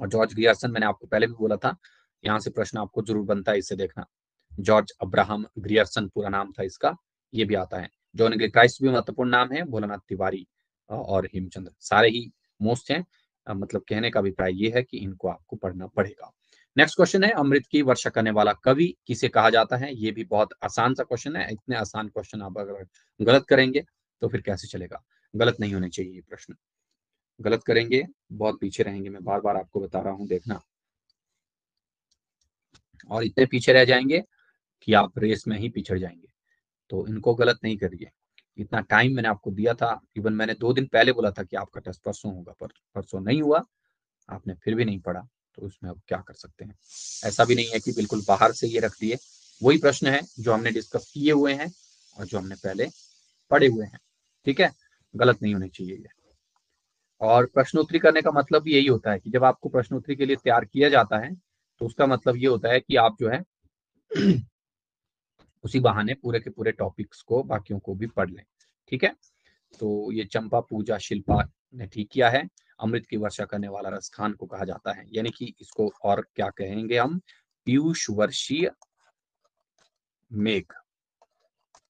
S1: और जॉर्ज ग्रियर्सन, मैंने आपको पहले भी बोला था यहाँ से प्रश्न आपको ज़रूर बनता है इसे देखना। जॉर्ज अब्राहम ग्रियर्सन पूरा नाम था इसका, ये भी आता है। जॉन क्राइस्ट भी महत्वपूर्ण नाम है, भोलानाथ तिवारी और हेमचंद्र सारे ही मोस्ट हैं। मतलब कहने का अभिप्राय ये है कि इनको आपको पढ़ना पड़ेगा। नेक्स्ट क्वेश्चन है, अमृत की वर्षा करने वाला कवि किसे कहा जाता है? ये भी बहुत आसान सा क्वेश्चन है, इतने आसान क्वेश्चन आप अगर गलत करेंगे तो फिर कैसे चलेगा? गलत नहीं होने चाहिए ये प्रश्न। गलत करेंगे, बहुत पीछे रहेंगे, मैं बार बार आपको बता रहा हूँ, देखना। और इतने पीछे रह जाएँगे कि आप रेस में ही पिछड़ जाएँगे। तो इनको गलत नहीं करिए। इतना टाइम मैंने आपको दिया था। इवन मैंने दो दिन पहले बोला था कि आपका टेस्ट परसों होगा, पर परसों नहीं हुआ। आपने फिर भी नहीं पढ़ा तो उसमें अब क्या कर सकते हैं? ऐसा भी नहीं है कि बिल्कुल बाहर से ये रख दिए। वही प्रश्न है जो हमने डिस्कस किए हुए हैं और जो हमने पहले पढ़े हुए हैं। ठीक है? गलत नहीं होनी चाहिए ये। और प्रश्नोत्तरी करने का मतलब यही होता है कि जब आपको प्रश्नोत्तरी के लिए तैयार किया जाता है तो उसका मतलब ये होता है कि आप जो है उसी बहाने पूरे के पूरे टॉपिक्स को, बाकियों को भी पढ़ लें, ठीक है? तो ये चंपा पूजा शिल्पा ने ठीक किया है। अमृत की वर्षा करने वाला रसखान को कहा जाता है। यानी कि इसको और क्या कहेंगे हम? पीयूष वर्षीय मेघ।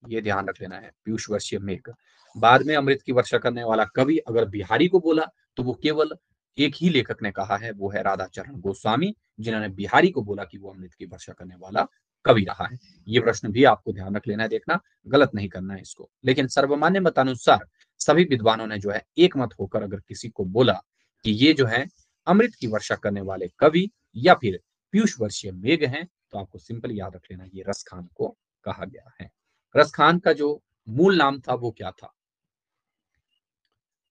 S1: ये ध्यान रख लेना है पीयूष वर्षीय मेघ। बाद में अमृत की वर्षा करने वाला कवि अगर बिहारी को बोला तो वो केवल एक ही लेखक ने कहा है, वो है राधा चरण गोस्वामी, जिन्होंने बिहारी को बोला कि वो अमृत की वर्षा करने वाला कवि रहा है। ये प्रश्न भी आपको ध्यान रख लेना है देखना, गलत नहीं करना है इसको। लेकिन सर्वमान्य मतानुसार सभी विद्वानों ने जो है, एक मत होकर अगर किसी को बोला कि ये जो है, अमृत की वर्षा करने वाले कवि या फिर पीयूष वर्षीय मेघ हैं तो आपको सिंपल याद रख लेना, ये रसखान को कहा गया है। रसखान का जो मूल नाम था, वो क्या था?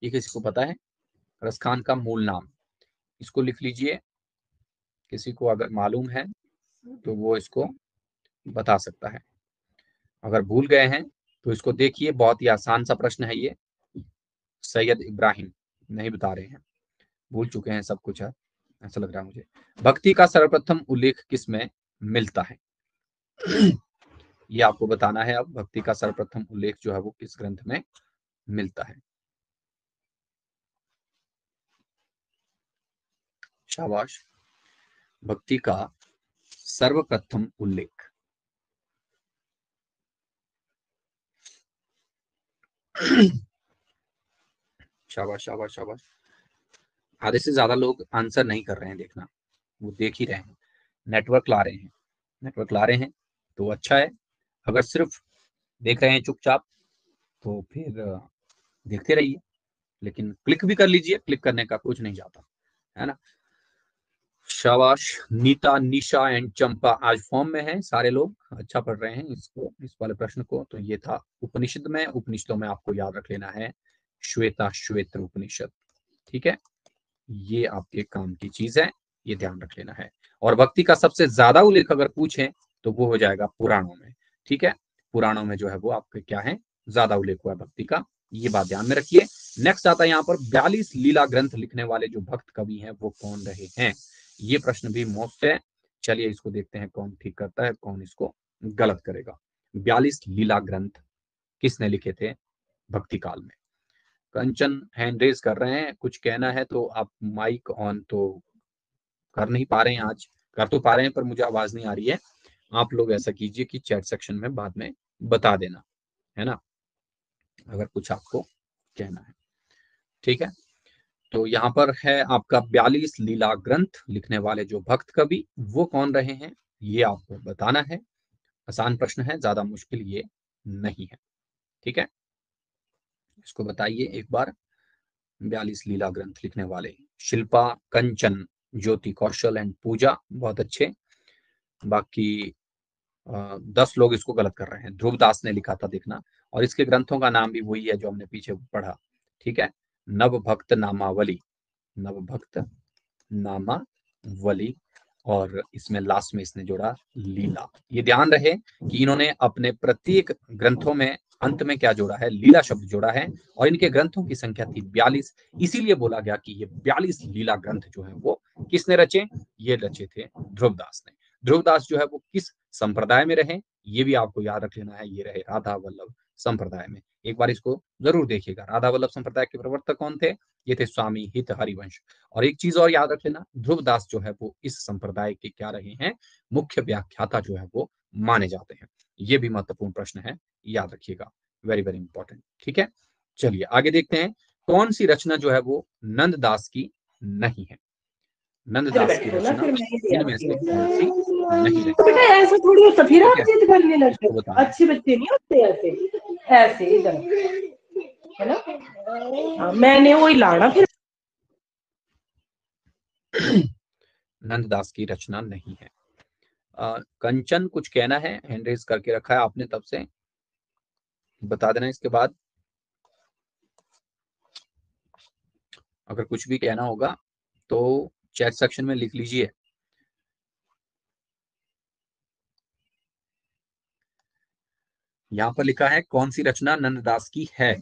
S1: ये किसी को पता है? रसखान का मूल नाम। इसको लिख लीजिए। किसी को अगर मालूम है तो वो इसको बता सकता है। अगर भूल गए हैं तो इसको देखिए, बहुत ही आसान सा प्रश्न है ये। सैयद इब्राहिम नहीं बता रहे हैं। भूल चुके हैं सब कुछ, है। ऐसा लग रहा है मुझे। भक्ति का सर्वप्रथम उल्लेख किसमें मिलता है? ये आपको बताना है अब, भक्ति का सर्वप्रथम उल्लेख जो है वो किस ग्रंथ में मिलता है। शाबाश। भक्ति का सर्वप्रथम उल्लेख। शाबाश शाबाश शाबाश। आधे से ज़्यादा लोग आंसर नहीं कर रहे हैं देखना। वो देख ही रहे हैं। नेटवर्क ला रहे हैं। नेटवर्क ला रहे हैं तो अच्छा है। अगर सिर्फ़ देख रहे हैं चुपचाप तो फिर देखते रहिए। लेकिन क्लिक भी कर लीजिए। क्लिक करने का कुछ नहीं जाता। है ना? शाबाश। नीता, निशा एंड चंपा आज फॉर्म में है, सारे लोग अच्छा पढ़ रहे हैं इसको, इस वाले प्रश्न को। तो ये था उपनिषद में, उपनिषदों में आपको याद रख लेना है, श्वेता श्वेत उपनिषद। ठीक है? ये आपके काम की चीज़ है, ये ध्यान रख लेना है। और भक्ति का सबसे ज़्यादा उल्लेख अगर पूछे तो वो हो जाएगा पुराणों में। ठीक है? पुराणों में जो है वो आपके क्या है? ज़्यादा उल्लेख हुआ है भक्ति का, ये बात ध्यान में रखिए। नेक्स्ट आता है यहाँ पर बयालीस लीला ग्रंथ लिखने वाले जो भक्त कवि हैं, वो कौन रहे हैं? ये प्रश्न भी मोस्ट है। चलिए इसको देखते हैं कौन ठीक करता है, कौन इसको गलत करेगा। बयालीस लीला ग्रंथ किसने लिखे थे भक्ति काल में? कंचन हैंड रेज कर रहे हैं, कुछ कहना है तो आप माइक ऑन तो कर नहीं पा रहे हैं आज, कर तो पा रहे हैं पर मुझे आवाज़ नहीं आ रही है। आप लोग ऐसा कीजिए कि चैट सेक्शन में बाद में बता देना, है ना? अगर कुछ आपको कहना है। ठीक है? तो यहाँ पर है आपका बयालीस लीला ग्रंथ लिखने वाले जो भक्त कवि, वो कौन रहे हैं? ये आपको बताना है। आसान प्रश्न है, ज़्यादा मुश्किल ये नहीं है। ठीक है? इसको बताइए एक बार। बयालीस लीला ग्रंथ लिखने वाले शिल्पा, कंचन, ज्योति कौशल एंड पूजा, बहुत अच्छे। बाकी दस लोग इसको गलत कर रहे हैं। ध्रुवदास ने लिखा था देखना। और इसके ग्रंथों का नाम भी वही है जो हमने पीछे पढ़ा। ठीक है? नव भक्त नामावली नव भक्त नामावली और इसमें लास्ट में इसने जोड़ा लीला। ये ध्यान रहे कि इन्होंने अपने प्रत्येक ग्रंथों में, अंत में क्या जोड़ा है? लीला शब्द जोड़ा है और इनके ग्रंथों की संख्या थी बयालीस। इसीलिए बोला गया कि ये बयालीस लीला ग्रंथ जो है वो किसने रचे? ये रचे थे ध्रुवदास ने। ध्रुवदास जो है वो किस संप्रदाय में रहे? ये भी आपको याद रख लेना है। ये रहे राधा वल्लभ संप्रदाय में। एक बार इसको ज़रूर देखिएगा। राधा वल्लभ संप्रदाय के प्रवर्तक कौन थे? ये थे स्वामी हित हरिवंश और एक चीज़ और याद रख लेना ध्रुवदास जो है वो इस संप्रदाय के क्या रहे हैं? मुख्य व्याख्याता जो है वो माने जाते हैं। ये भी महत्वपूर्ण प्रश्न है, याद रखिएगा। वेरी वेरी इंपॉर्टेंट ठीक है? चलिए, आगे देखते हैं। कौन सी रचना जो है वो नंददास की नहीं है? नंददास की रचना नहीं है।
S4: बेटा ऐसा थोड़ी होता फिर आप जिद करने लगते अच्छे बच्चे नहीं होते ऐसे। ऐसे इधर। है ना? हाँ, मैंने वही लाना फिर।
S1: नंददास की रचना नहीं है। आ, कंचन कुछ कहना है? हैंड रेज करके रखा है आपने तब से। बता देना इसके बाद। अगर कुछ भी कहना होगा तो चैट सेक्शन में लिख लीजिए। यहाँ पर लिखा है, कौन सी रचना नंददास की है?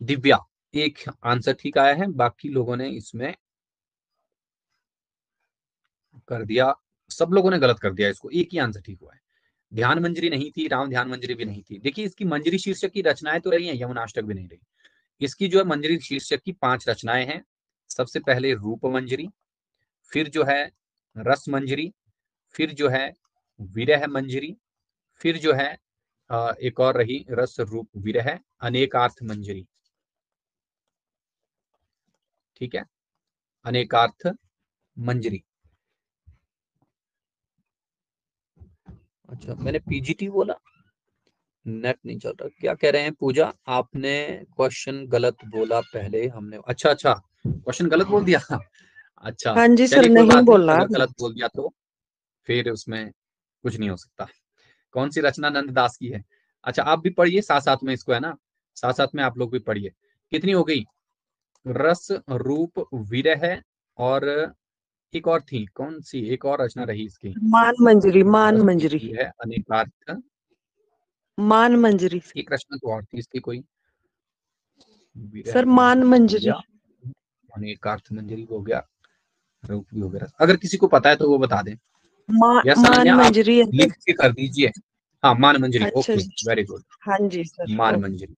S1: दिव्या, एक आंसर ठीक आया है, बाकी लोगों ने इसमें कर दिया। सब लोगों ने गलत कर दिया, इसको एक ही आंसर ठीक हुआ है। ध्यान मंजरी नहीं थी, राम ध्यान मंजरी भी नहीं थी। देखिए, इसकी मंजरी शीर्षक की रचनाएँ तो रही है, यमुनाष्टक भी नहीं रही। इसकी जो है मंजरी शीर्षक की पाँच रचनाएँ हैं, सबसे पहले रूप मंजरी, फिर जो है रस मंजरी, फिर जो है विरह मंजरी, फिर जो है एक और रही रस रूप विरह, अनेकार्थ मंजरी। ठीक है? अनेकार्थ मंजरी। अच्छा मैंने पीजीटी बोला। नेट नहीं चल रहा। क्या कह रहे हैं पूजा? आपने क्वेश्चन गलत बोला पहले हमने। अच्छा अच्छा क्वेश्चन गलत बोल दिया। अच्छा
S2: हाँ जी सर नहीं बोला।
S1: गलत बोल दिया तो फिर उसमें कुछ नहीं हो सकता। कौन सी रचना नंददास की है? अच्छा आप भी पढ़िए साथ साथ में इसको है ना? साथ साथ में आप लोग भी पढ़िए। कितनी हो गई? रस रूप विरह और एक और थी कौन सी? एक और रचना रही इसकी।
S2: मान मंजरी मान मंजरी
S1: है अनेकार्थ
S2: मान मंजरी
S1: एक रचना तो और थी इसकी कोई।
S2: सर मान मंजरी
S1: अनेकार्थ मंजरी हो गया रूप भी हो गया। अगर किसी को पता है तो वो बता दें।
S2: मा, मान मंजरी
S1: लिख के कर दीजिए। हाँ मान मंजरी अच्छा, ओके वेरी गुड
S2: हाँ जी सर
S1: मान मंजरी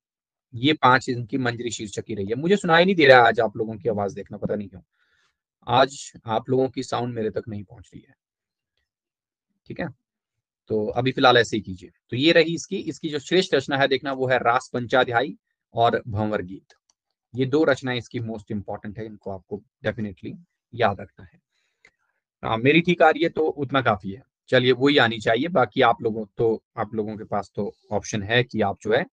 S1: ये पाँच इनकी मंजरी शीर्षक ही रही है। मुझे सुनाई नहीं दे रहा आज आप लोगों की आवाज़ देखना पता नहीं क्यों। आज आप लोगों की साउंड मेरे तक नहीं पहुँच रही है। ठीक है? तो अभी फ़िलहाल ऐसे ही कीजिए। तो ये रही इसकी इसकी जो श्रेष्ठ रचना है देखना वो है रास पंचाध्यायी और भंवर गीत। ये दो रचनाएँ इसकी मोस्ट इंपॉर्टेंट है इनको आपको डेफिनेटली याद रखना है। आ, मेरी ठीक आ रही है तो उतना काफ़ी है। चलिए वही आनी चाहिए बाकी आप लोगों तो आप लोगों के पास तो ऑप्शन है कि आप जो है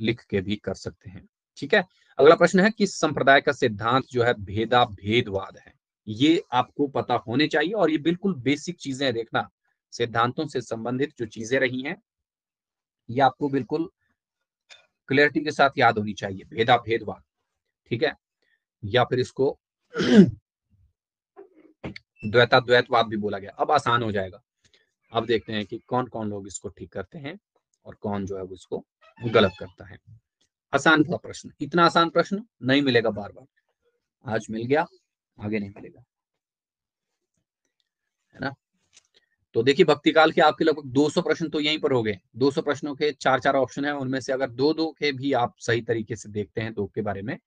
S1: लिख के भी कर सकते हैं। ठीक है? अगला प्रश्न है कि संप्रदाय का सिद्धांत जो है भेदा भेदवाद है। ये आपको पता होने चाहिए और ये बिल्कुल बेसिक चीज़ें देखना, सिद्धांतों से संबंधित जो चीज़ें रही हैं, ये आपको बिल्कुल क्लियरिटी के साथ याद होनी चाहिए भेदा भेदवाद ठीक है? या फिर इसको द्वैता द्वैतवाद भी बोला गया। अब आसान हो जाएगा। अब देखते हैं कि कौन कौन लोग इसको ठीक करते हैं और कौन जो है वो इसको गलत करता है। आसान था प्रश्न। इतना आसान प्रश्न नहीं मिलेगा बार बार आज मिल गया, आगे नहीं मिलेगा। है ना? तो देखिए भक्ति काल के आपके लगभग 200 प्रश्न तो यहीं पर हो गए। 200 प्रश्नों के चार चार ऑप्शन है, उनमें से अगर दो दो के भी आप सही तरीके से देखते हैं दो के बारे में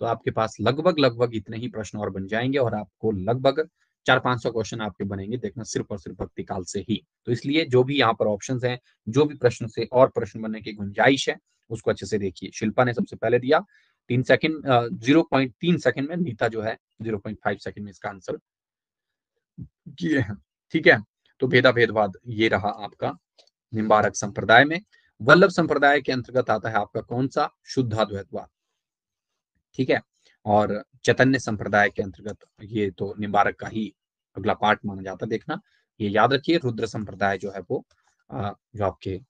S1: तो आपके पास लगभग लगभग इतने ही प्रश्न और बन जाएँगे और आपको लगभग चार पाँच सौ क्वेश्चन आपके बनेंगे देखना सिर्फ़ और सिर्फ़ भक्ति काल से ही। तो इसलिए जो भी यहाँ पर ऑप्शंस हैं, जो भी प्रश्न से और प्रश्न बनने की गुंजाइश है उसको अच्छे से देखिए। शिल्पा ने सबसे पहले दिया, तीन second zero point three second में नीता जो है, ज़ीरो पॉइंट फाइव सेकंड में इसका आंसर किए हैं। ठीक है तो भेदा भेदवाद ये रहा आपका निम्बारक संप्रदाय में। वल्लभ संप्रदाय के अंतर्गत आता है आपका कौन सा शुद्धाद्वैतवाद। ठीक है, और चैतन्य संप्रदाय के अंतर्गत ये तो निम्बारक का ही अगला पार्ट माना जाता है देखना। ये याद रखिए, रुद्र संप्रदाय जो है वो जो आपके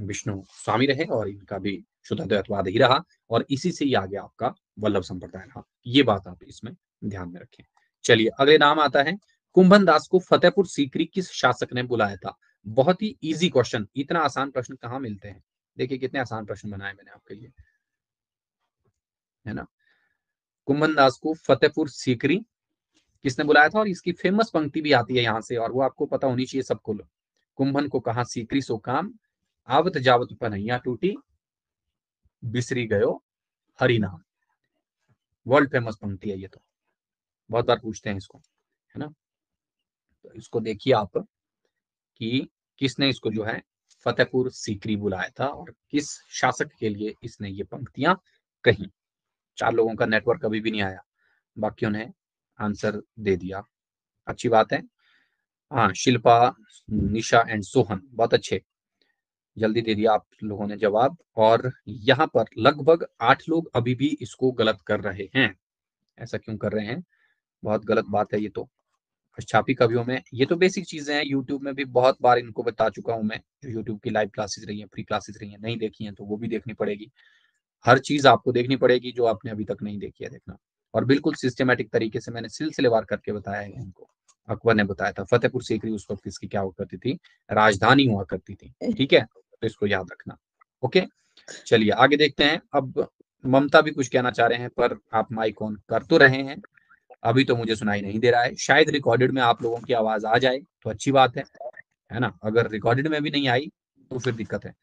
S1: विष्णु स्वामी रहे और इनका भी शुद्ध द्वैतवाद ही रहा और इसी से ही आगे आपका वल्लभ संप्रदाय रहा। ये बात आप इसमें ध्यान में रखें। चलिए, अगले नाम आता है, कुंभन दास को फतेहपुर सीकरी किस शासक ने बुलाया था? बहुत ही इजी क्वेश्चन इतना आसान प्रश्न कहाँ मिलते हैं? देखिए, कितने आसान प्रश्न बनाए मैंने आपके लिए। है ना? कुंभन दास को फतेहपुर सीकरी किसने बुलाया था? और इसकी फ़ेमस पंक्ति भी आती है यहाँ से, और वो आपको पता होनी चाहिए सबको कुंभन को कहा, सीकरी सो काम आवत जावत पनैया टूटी, बिसरी गयो हरि नाम। वर्ल्ड फ़ेमस पंक्ति है ये तो। बहुत बार पूछते हैं इसको, है ना? तो इसको देखिए आप कि किसने इसको जो है फतेहपुर सीकरी बुलाया था और किस शासक के लिए इसने ये पंक्तियाँ कही। चार लोगों का नेटवर्क अभी भी नहीं आया। बाकियों ने आंसर दे दिया। अच्छी बात है। हाँ शिल्पा, निशा एंड सोहन, बहुत अच्छे। जल्दी दे दिया आप लोगों ने जवाब। और यहाँ पर लगभग आठ लोग अभी भी इसको गलत कर रहे हैं। ऐसा क्यों कर रहे हैं? बहुत गलत बात है ये तो। छापी कवियों में ये तो बेसिक चीज़ें हैं। यूट्यूब में भी बहुत बार इनको बता चुका हूँ मैं। जो यूट्यूब की लाइव क्लासेस रही है फ्री क्लासेस रही है नहीं देखी है तो वो भी देखनी पड़ेगी। हर चीज़ आपको देखनी पड़ेगी जो आपने अभी तक नहीं देखी है देखना। और बिल्कुल सिस्टमेटिक तरीके से मैंने सिलसिलेवार करके बताया है इनको। अकबर ने बताया था फतेहपुर सीकरी उस वक्त इसकी क्या हुआ करती थी? राजधानी हुआ करती थी। ठीक है? तो इसको याद रखना। ओके? चलिए, आगे देखते हैं। अब ममता भी कुछ कहना चाह रहे हैं, पर आप माइक ऑन कर तो रहे हैं। अभी तो मुझे सुनाई नहीं दे रहा है। शायद रिकॉर्डेड में आप लोगों की आवाज़ आ जाए तो अच्छी बात है है ना? अगर रिकॉर्डेड में भी नहीं आई तो फिर दिक्कत है।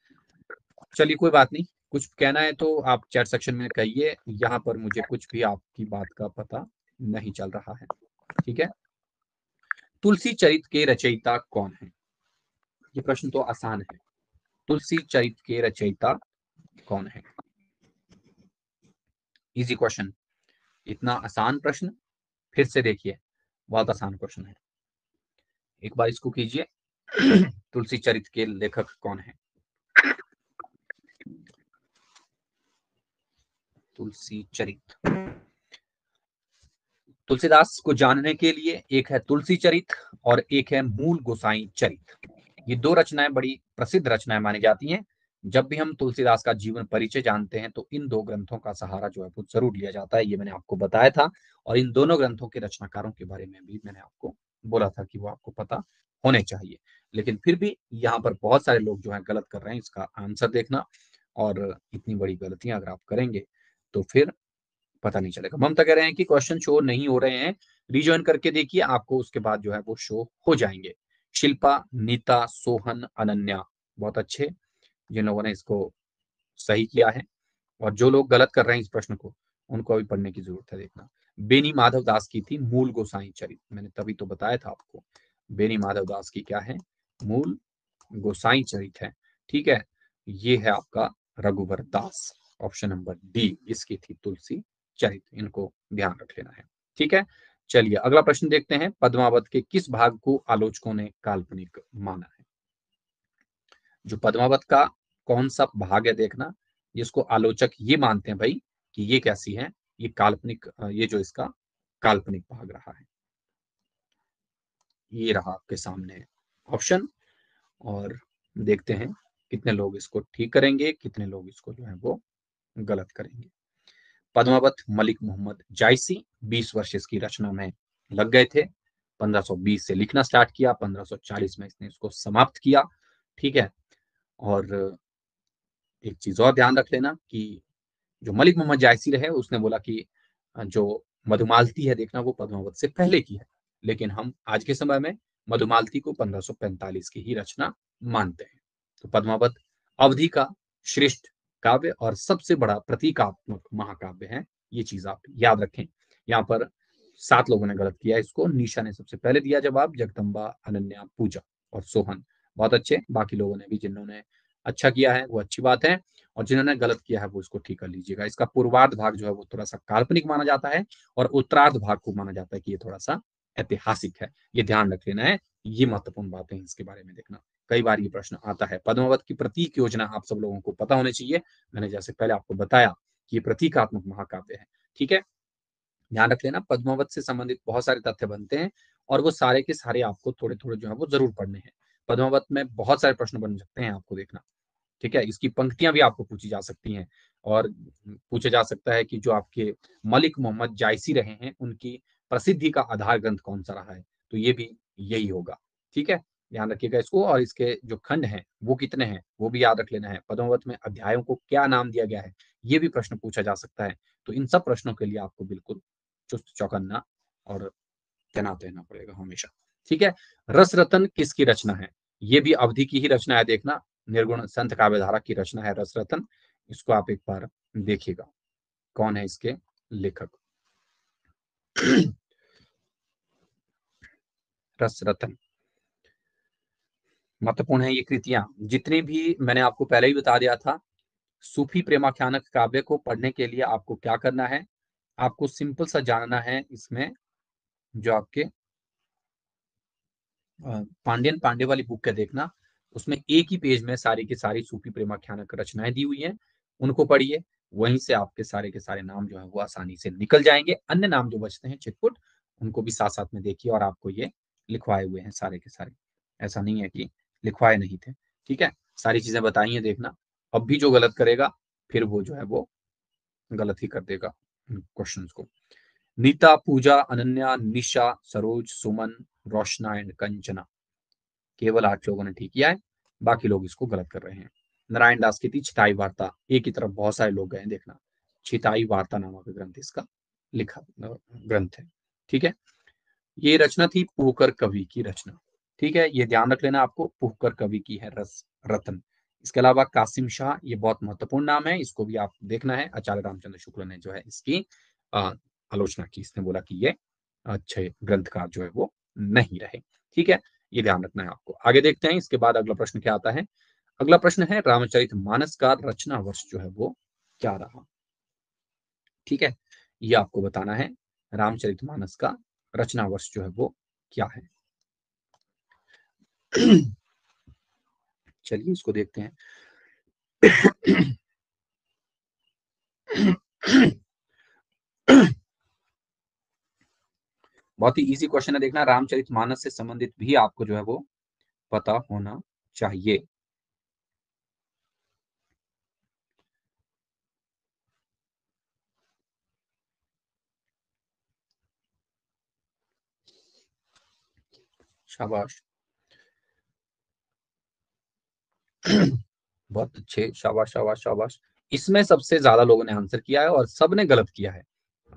S1: चलिए, कोई बात नहीं। कुछ कहना है तो आप चैट सेक्शन में कहिए। यहाँ पर मुझे कुछ भी आपकी बात का पता नहीं चल रहा है। ठीक है? तुलसी चरित के रचयिता कौन है? ये प्रश्न तो आसान है। तुलसी चरित के रचयिता कौन है? इजी क्वेश्चन इतना आसान प्रश्न, फिर से देखिए, बहुत आसान क्वेश्चन है। एक बार इसको कीजिए। तुलसी चरित के लेखक कौन है? तुलसी चरित तुलसीदास को जानने के लिए एक है तुलसी चरित और एक है मूल गोसाई चरित ये दो रचनाएँ बड़ी प्रसिद्ध रचनाएँ मानी जाती हैं। जब भी हम तुलसीदास का जीवन परिचय जानते हैं तो इन दो ग्रंथों का सहारा जो है वो ज़रूर लिया जाता है। ये मैंने आपको बताया था और इन दोनों ग्रंथों के रचनाकारों के बारे में भी मैंने आपको बोला था कि वो आपको पता होने चाहिए। लेकिन फिर भी यहाँ पर बहुत सारे लोग जो है गलत कर रहे हैं, इसका आंसर देखना और इतनी बड़ी गलतियाँ अगर आप करेंगे तो फिर पता नहीं चलेगा। ममता कह रहे हैं कि क्वेश्चन शो नहीं हो रहे हैं। रिज्वाइन करके देखिए, आपको उसके बाद जो है वो शो हो जाएँगे। शिल्पा, नीता, सोहन, अनन्या। बहुत अच्छे। जिन लोगों ने इसको सही किया है और जो लोग गलत कर रहे हैं इस प्रश्न को, उनको अभी पढ़ने की ज़रूरत है देखना। बेनी माधव दास की थी मूल गोसाई चरित मैंने तभी तो बताया था आपको। बेनी माधव दास की क्या है? मूल गोसाई चरित है। ठीक है? ये है आपका रघुवर दास। ऑप्शन नंबर डी, इसकी थी तुलसी चरित इनको ध्यान रख लेना है। ठीक है? चलिए, अगला प्रश्न देखते हैं, पद्मावत के किस भाग को आलोचकों ने काल्पनिक माना है? जो पद्मावत का कौन सा भाग है देखना, जिसको आलोचक ये मानते हैं भाई कि ये कैसी है, ये काल्पनिक, ये जो इसका काल्पनिक भाग रहा है। ये रहा आपके सामने ऑप्शन और देखते हैं कितने लोग इसको ठीक करेंगे, कितने लोग इसको जो है वो गलत करेंगे। पद्मावत, मलिक मोहम्मद जायसी 20 वर्ष इसकी रचना में लग गए थे। 1520 से लिखना स्टार्ट किया 1540 में इसने इसको समाप्त किया, ठीक है? और एक चीज़ और ध्यान रख लेना कि जो मलिक मोहम्मद जायसी रहे, उसने बोला कि जो मधुमालती है, देखना वो पद्मावत से पहले की है। लेकिन हम आज के समय में मधुमालती को 1545 की ही रचना मानते हैं। तो पद्मावत अवधि का श्रेष्ठ काव्य और सबसे बड़ा प्रतीकात्मक महाकाव्य है, ये चीज़ आप याद रखें। यहाँ पर सात लोगों ने गलत किया इसको। निशा ने सबसे पहले दिया जवाब, जगदम्बा, अनन्या, पूजा और सोहन। बहुत अच्छे। बाकी लोगों ने भी जिन्होंने अच्छा किया है, वो अच्छी बात है और जिन्होंने गलत किया है, वो इसको ठीक कर लीजिएगा। इसका पूर्वार्ध भाग जो है, वो थोड़ा सा काल्पनिक माना जाता है और उत्तरार्ध भाग को माना जाता है कि ये थोड़ा सा ऐतिहासिक है। ये ध्यान रख लेना है, ये महत्वपूर्ण बातें हैं इसके बारे में देखना। कई बार ये प्रश्न आता है। पद्मावत की प्रतीक योजना आप सब लोगों को पता होनी चाहिए। मैंने जैसे पहले आपको बताया कि ये प्रतीकात्मक महाकाव्य है, ठीक है? ध्यान रख लेना, पद्मावत से संबंधित बहुत सारे तथ्य बनते हैं और वो सारे के सारे आपको थोड़े थोड़े जो है वो ज़रूर पढ़ने हैं। पद्मावत में बहुत सारे प्रश्न बन सकते हैं आपको देखना, ठीक है? इसकी पंक्तियाँ भी आपको पूछी जा सकती हैं और पूछा जा सकता है कि जो आपके मलिक मोहम्मद जायसी रहे हैं, उनकी प्रसिद्धि का आधार ग्रंथ कौन सा रहा है? तो ये भी यही होगा, ठीक है? ध्यान रखिएगा इसको और इसके जो खंड हैं, वो कितने हैं, वो भी याद रख लेना है। पद्मावत में अध्यायों को क्या नाम दिया गया है, ये भी प्रश्न पूछा जा सकता है। तो इन सब प्रश्नों के लिए आपको बिल्कुल चुस्त चौकन्ना और तैनात रहना पड़ेगा हमेशा। ठीक है? रस रतन किसकी रचना है? ये भी अवधि की ही रचना है देखना। निर्गुण संत काव्यधारा की रचना है रस रतन। इसको आप एक बार देखिएगा। कौन है इसके लेखक? रस रतन। महत्वपूर्ण है ये कृतियाँ। जितनी भी मैंने आपको पहले ही बता दिया था, सूफी प्रेमाख्यानक काव्य को पढ़ने के लिए आपको क्या करना है? आपको सिंपल सा जानना है इसमें, जो आपके पांड्यन पांडे वाली बुक का देखना, उसमें एक ही पेज में सारी की सारी सूफी प्रेमाख्यानक रचनाएँ दी हुई हैं, उनको पढ़िए, वहीं से आपके सारे के सारे नाम जो है वो आसानी से निकल जाएँगे। अन्य नाम जो बचते हैं चिटपुट उनको भी साथ साथ में देखिए और आपको ये लिखवाए हुए हैं सारे के सारे। ऐसा नहीं है कि लिखवाए नहीं थे। ठीक है? सारी चीज़ें बताई हैं, देखना। अब भी जो गलत करेगा, फिर वो जो है, वो गलत ही कर देगा क्वेश्चन को। नीता, पूजा, अनन्या, निशा, सरोज, सुमन, रोशना एंड कंचना। केवल आठ लोगों ने ठीक किया है, बाकी लोग इसको गलत कर रहे हैं। नारायण दास की थी छिताई वार्ता। एक ही तरफ़ बहुत सारे लोग गए देखना। छिताई वार्ता नामक ग्रंथ इसका लिखा, ग्रंथ है। ठीक है? ये रचना थी पोकर कवि की रचना। ठीक है, ये ध्यान रख लेना आपको पुहकर कवि की है रस, रतन। इसके अलावा कासिम शाह, ये बहुत महत्वपूर्ण नाम है, इसको भी आप देखना है। आचार्य रामचंद्र शुक्ल ने जो है इसकी आलोचना की, इसने बोला कि ये अच्छे ग्रंथकार जो है वो नहीं रहे। ठीक है, ये ध्यान रखना है आपको। आगे देखते हैं, इसके बाद अगला प्रश्न क्या आता है? अगला प्रश्न है, रामचरित मानस का रचना वर्ष जो है वो क्या रहा? ठीक है, ये आपको बताना है, रामचरित मानस का रचना वर्ष जो है वो क्या है? चलिए इसको देखते हैं। बहुत ही इजी क्वेश्चन है देखना। रामचरित मानस से संबंधित भी आपको जो है वो पता होना चाहिए। शाबाश। बहुत अच्छे, शाबाश शाबाश शाबाश। इसमें सबसे ज़्यादा लोगों ने आंसर किया है और सबने गलत किया है।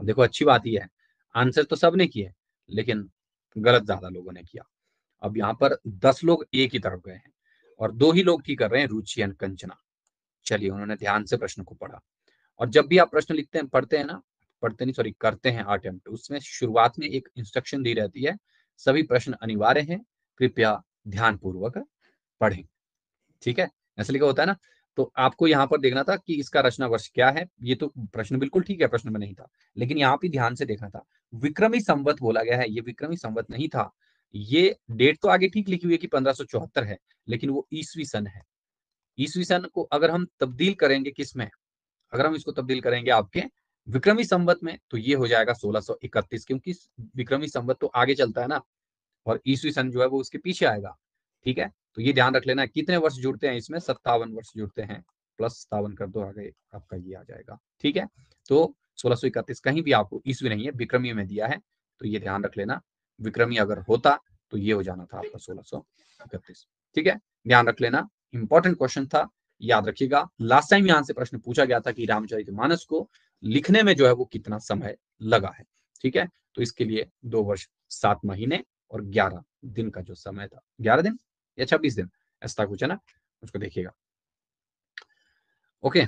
S1: देखो, अच्छी बात यह है। आंसर तो सबने किया है लेकिन गलत ज़्यादा लोगों ने किया। अब यहाँ पर दस लोग एक ही तरफ़ गए हैं और दो ही लोग ठीक कर रहे हैं रुचि एंड कंचना। चलिए, उन्होंने ध्यान से प्रश्न को पढ़ा। और जब भी आप प्रश्न लिखते हैं, पढ़ते हैं ना, पढ़ते नहीं सॉरी करते हैं अटेम्प्ट उसमें शुरुआत में एक इंस्ट्रक्शन दी रहती है। सभी प्रश्न अनिवार्य हैं, कृपया ध्यान पूर्वक पढ़ें। ठीक है? ऐसा लिखा होता है ना? तो आपको यहाँ पर देखना था कि इसका रचना वर्ष क्या है? ये तो प्रश्न बिल्कुल ठीक है, प्रश्न में नहीं था। लेकिन यहाँ पे ध्यान से देखना था। विक्रमी संवत बोला गया है। ये विक्रमी संवत नहीं था। ये डेट तो आगे ठीक लिखी हुई है कि पंद्रह है, लेकिन वो ईसवी सन है। ईसवी सन को अगर हम तब्दील करेंगे किसमें? अगर हम इसको तब्दील करेंगे आपके विक्रमी संवत में तो ये हो जाएगा 1631 क्योंकि विक्रमी संवत तो आगे चलता है ना? और ईसवी सन जो है वो उसके पीछे आएगा। ठीक है? तो ये ध्यान रख लेना, कितने वर्ष जुड़ते हैं इसमें? सत्तावन वर्ष जुड़ते हैं, प्लस सत्तावन कर दो, आगे आपका ये आ जाएगा। ठीक है? तो सोलह कहीं भी आपको ईस्वी नहीं है विक्रमी में दिया है तो ये ध्यान रख लेना। विक्रमी अगर होता तो ये हो जाना था आपका सोलह ठीक है? ध्यान रख लेना इंपॉर्टेंट क्वेश्चन था, याद रखिएगा। लास्ट टाइम यहाँ से प्रश्न पूछा गया था कि रामचरित मानस को लिखने में जो है वो कितना समय लगा है। ठीक है? तो इसके लिए दो वर्ष, सात महीने और ग्यारह दिन का जो समय था। ग्यारह दिन? या छब्बीस दिन, ऐसा कुछ, है ना? उसको देखिएगा। ओके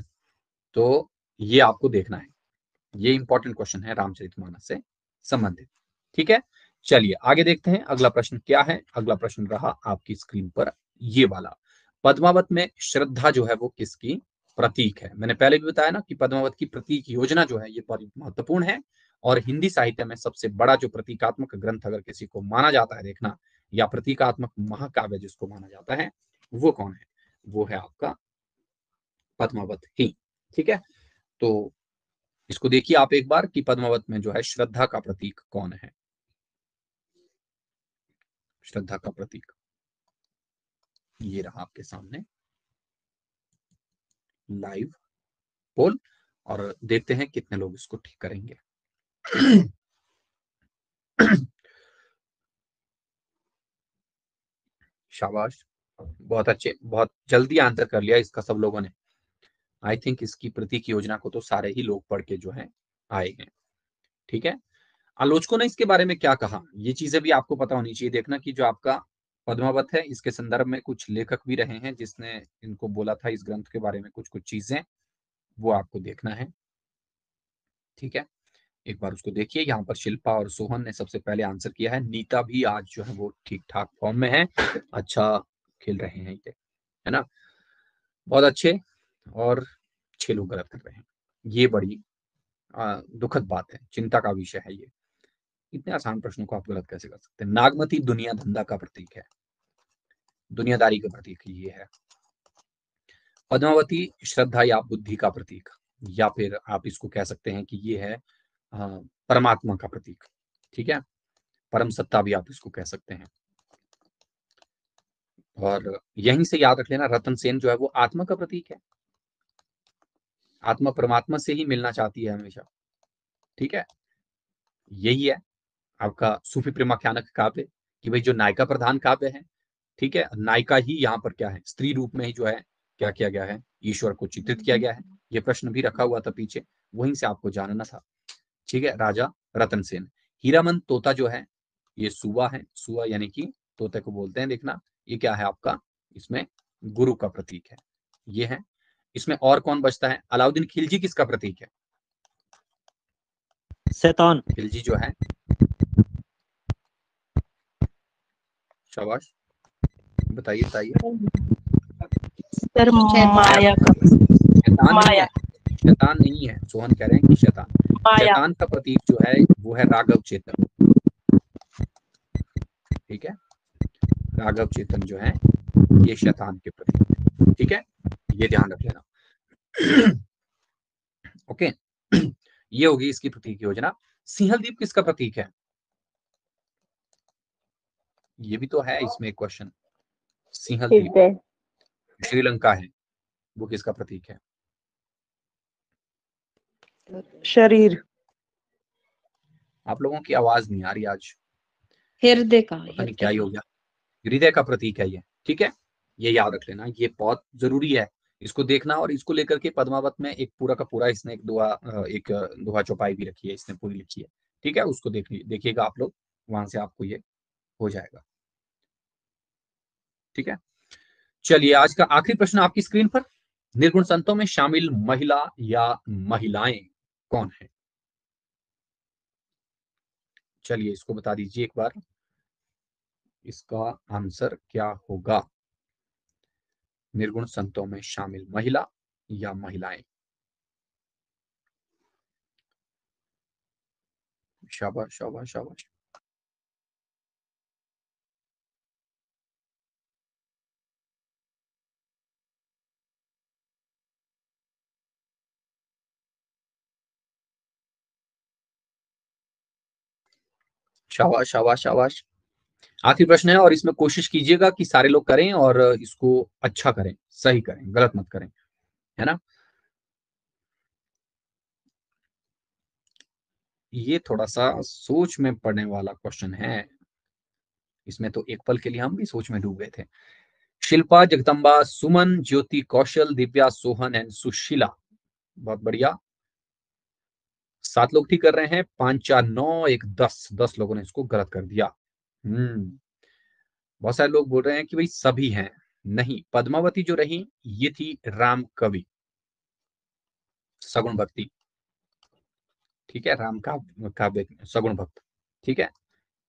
S1: तो ये आपको देखना है। ये इंपॉर्टेंट क्वेश्चन है रामचरित मानस से संबंधित, ठीक है? चलिए, आगे देखते हैं, अगला प्रश्न क्या है? अगला प्रश्न रहा आपकी स्क्रीन पर, ये वाला। पद्मावत में श्रद्धा जो है वो किसकी प्रतीक है? मैंने पहले भी बताया ना कि पद्मावत की प्रतीक योजना जो है, ये बहुत महत्वपूर्ण है और हिंदी साहित्य में सबसे बड़ा जो प्रतीकात्मक ग्रंथ अगर किसी को माना जाता है देखना या प्रतीकात्मक महाकाव्य जिसको माना जाता है, वो कौन है? वो है आपका पद्मावत ही, ठीक है? तो इसको देखिए आप एक बार कि पद्मावत में जो है श्रद्धा का प्रतीक कौन है? श्रद्धा का प्रतीक। ये रहा आपके सामने। लाइव पोल, और देखते हैं कितने लोग इसको ठीक करेंगे। शाबाश। बहुत अच्छे, बहुत जल्दी आंसर कर लिया इसका सब लोगों ने। आई थिंक इसकी प्रतीक योजना को तो सारे ही लोग पढ़ के जो है, आए हैं। ठीक है? आलोचकों ने इसके बारे में क्या कहा? ये चीज़ें भी आपको पता होनी चाहिए देखना कि जो आपका पद्मावत है, इसके संदर्भ में कुछ लेखक भी रहे हैं जिसने इनको बोला था इस ग्रंथ के बारे में कुछ कुछ चीज़ें, वो आपको देखना है। ठीक है? एक बार उसको देखिए, यहाँ पर शिल्पा और सोहन ने सबसे पहले आंसर किया है, नीता भी आज जो है वो ठीक ठाक फॉर्म में है अच्छा खेल रहे हैं ये, है ना? बहुत अच्छे और छह लोग गलत कर रहे हैं, ये बड़ी दुखद बात है, चिंता का विषय है ये। इतने आसान प्रश्नों को आप गलत कैसे कर सकते हैं? नागमती दुनिया धंधा का प्रतीक है, दुनियादारी का प्रतीक ये है। पद्मावती, श्रद्धा या बुद्धि का प्रतीक, या फिर आप इसको कह सकते हैं कि ये है परमात्मा का प्रतीक, ठीक है? परम सत्ता भी आप इसको कह सकते हैं। और यहीं से याद रख लेना, रतन सेन जो है वो आत्मा का प्रतीक है। आत्मा परमात्मा से ही मिलना चाहती है हमेशा, ठीक है? यही है आपका सूफी प्रेमाख्यानक काव्य कि भाई जो नायिका प्रधान काव्य है, ठीक है? नायिका ही यहाँ पर क्या है? स्त्री रूप में ही जो है, क्या किया गया है? ईश्वर को चित्रित किया गया है। ये प्रश्न भी रखा हुआ था पीछे, वहीं से आपको जानना था। ठीक है राजा रतन सेन हीरामन तोता जो है ये सुआ है सुआ यानी कि तोते को बोलते हैं देखना। ये क्या है आपका? इसमें गुरु का प्रतीक है। ये है। इसमें और कौन बचता है? अलाउद्दीन खिलजी किसका प्रतीक है?
S5: शैतान।
S1: खिलजी जो है। शाबाश। बताइए बताइए।
S2: सर माया का।
S1: शैतान
S2: माया।
S1: शैतान नहीं है सोहन कह रहे हैं कि शैतान। शैतान का प्रतीक जो है वो है राघव चेतन। ठीक है? राघव चेतन जो है ये शैतान के प्रतीक ठीक है? ये ध्यान रख लेना। ओके? ये होगी इसकी प्रतीक योजना। सिंहलदीप किसका प्रतीक है? ये भी तो है इसमें एक क्वेश्चन सिंहलदीप। श्रीलंका है। वो किसका प्रतीक है?
S2: शरीर।
S1: आप लोगों की आवाज़ नहीं आ रही आज।
S2: हृदय का
S1: पता नहीं क्या ही हो गया। हृदय का प्रतीक है ये ठीक है? ये याद रख लेना ये बहुत ज़रूरी है। इसको देखना और इसको लेकर के पद्मावत में एक पूरा का पूरा इसने एक दुआ एक दुआ चौपाई भी रखी है इसने पूरी लिखी है ठीक है? उसको देख देखिएगा आप लोग वहाँ से आपको ये हो जाएगा ठीक है? चलिए आज का आखिरी प्रश्न आपकी स्क्रीन पर। निर्गुण संतों में शामिल महिला या महिलाएँ? कौन है? चलिए इसको बता दीजिए एक बार। इसका आंसर क्या होगा? निर्गुण संतों में शामिल महिला या महिलाएँ? शाबाश शाबाश शाबाश। शाबाश शाबाश शाबाश। आखिरी प्रश्न है और इसमें कोशिश कीजिएगा कि सारे लोग करें और इसको अच्छा करें, सही करें, गलत मत करें, है ना? ये थोड़ा सा सोच में पड़ने वाला क्वेश्चन है। इसमें तो एक पल के लिए हम भी सोच में डूब गए थे। शिल्पा, जगदम्बा, सुमन, ज्योति, कौशल, दिव्या, सोहन एंड सुशीला। बहुत बढ़िया। सात लोग ठीक कर रहे हैं, पाँच, चार, नौ, एक, दस दस लोगों ने इसको गलत कर दिया। हम्म बहुत सारे लोग बोल रहे हैं कि भाई सभी हैं। नहीं, पद्मावती जो रही, ये थी राम कवि। सगुण भक्ति। ठीक है, राम का, काव्य, सगुण भक्त। ठीक है,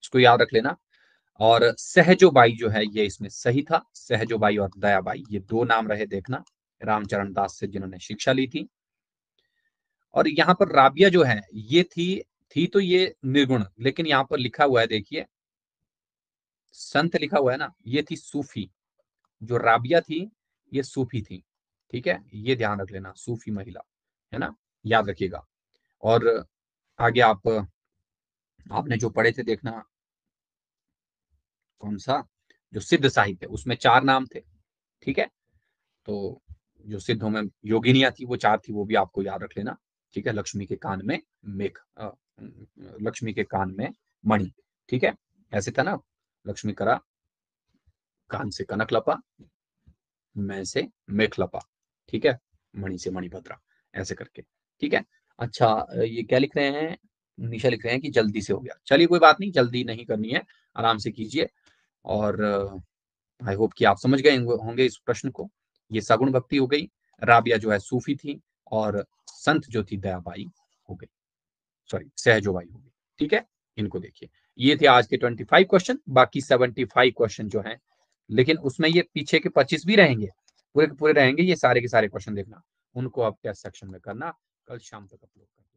S1: इसको याद रख लेना। और सहजोबाई जो है, ये इसमें सही था। सहजोबाई और दयाबाई ये दो नाम रहे देखना। रामचरण दास से जिन्होंने शिक्षा ली थी। और यहाँ पर राबिया जो है, ये थी थी तो ये निर्गुण, लेकिन यहाँ पर लिखा हुआ है, देखिए। संत लिखा हुआ है ना, ये थी सूफी। जो राबिया थी, ये सूफी थी, ठीक है? ये ध्यान रख लेना, सूफी महिला, है ना? याद रखिएगा। और आगे आप, आपने जो पढ़े थे देखना, कौन सा? जो सिद्ध साहित्य, उसमें चार नाम थे, ठीक है? तो जो सिद्धों में योगिनिया थी, वो चार थी, वो भी आपको याद रख लेना। ठीक है, लक्ष्मी के कान में मेघ लक्ष्मी के कान में मणि, ठीक है? ऐसे था ना? लक्ष्मी करा, कान से कनक लपा, मैं से मेख लपा, ठीक है? मणि से मणिभद्रा, ऐसे करके, ठीक है? अच्छा ये क्या लिख रहे हैं? निशा लिख रहे हैं कि जल्दी से हो गया। चलिए, कोई बात नहीं, जल्दी नहीं करनी है, आराम से कीजिए। और आई होप कि आप समझ गए होंगे इस प्रश्न को। ये सगुण भक्ति हो गई, राबिया जो है सूफी थी, और संत जो थी दयाबाई हो गई। सॉरी सहजोबाई हो गई। ठीक है? इनको देखिए। ये थे आज के 25 क्वेश्चन बाकी 75 क्वेश्चन जो हैं, लेकिन उसमें ये पीछे के 25 भी रहेंगे। पूरे के पूरे रहेंगे ये सारे के सारे क्वेश्चन देखना। उनको आप टेस्ट सेक्शन में करना। कल शाम तक अपलोड करना।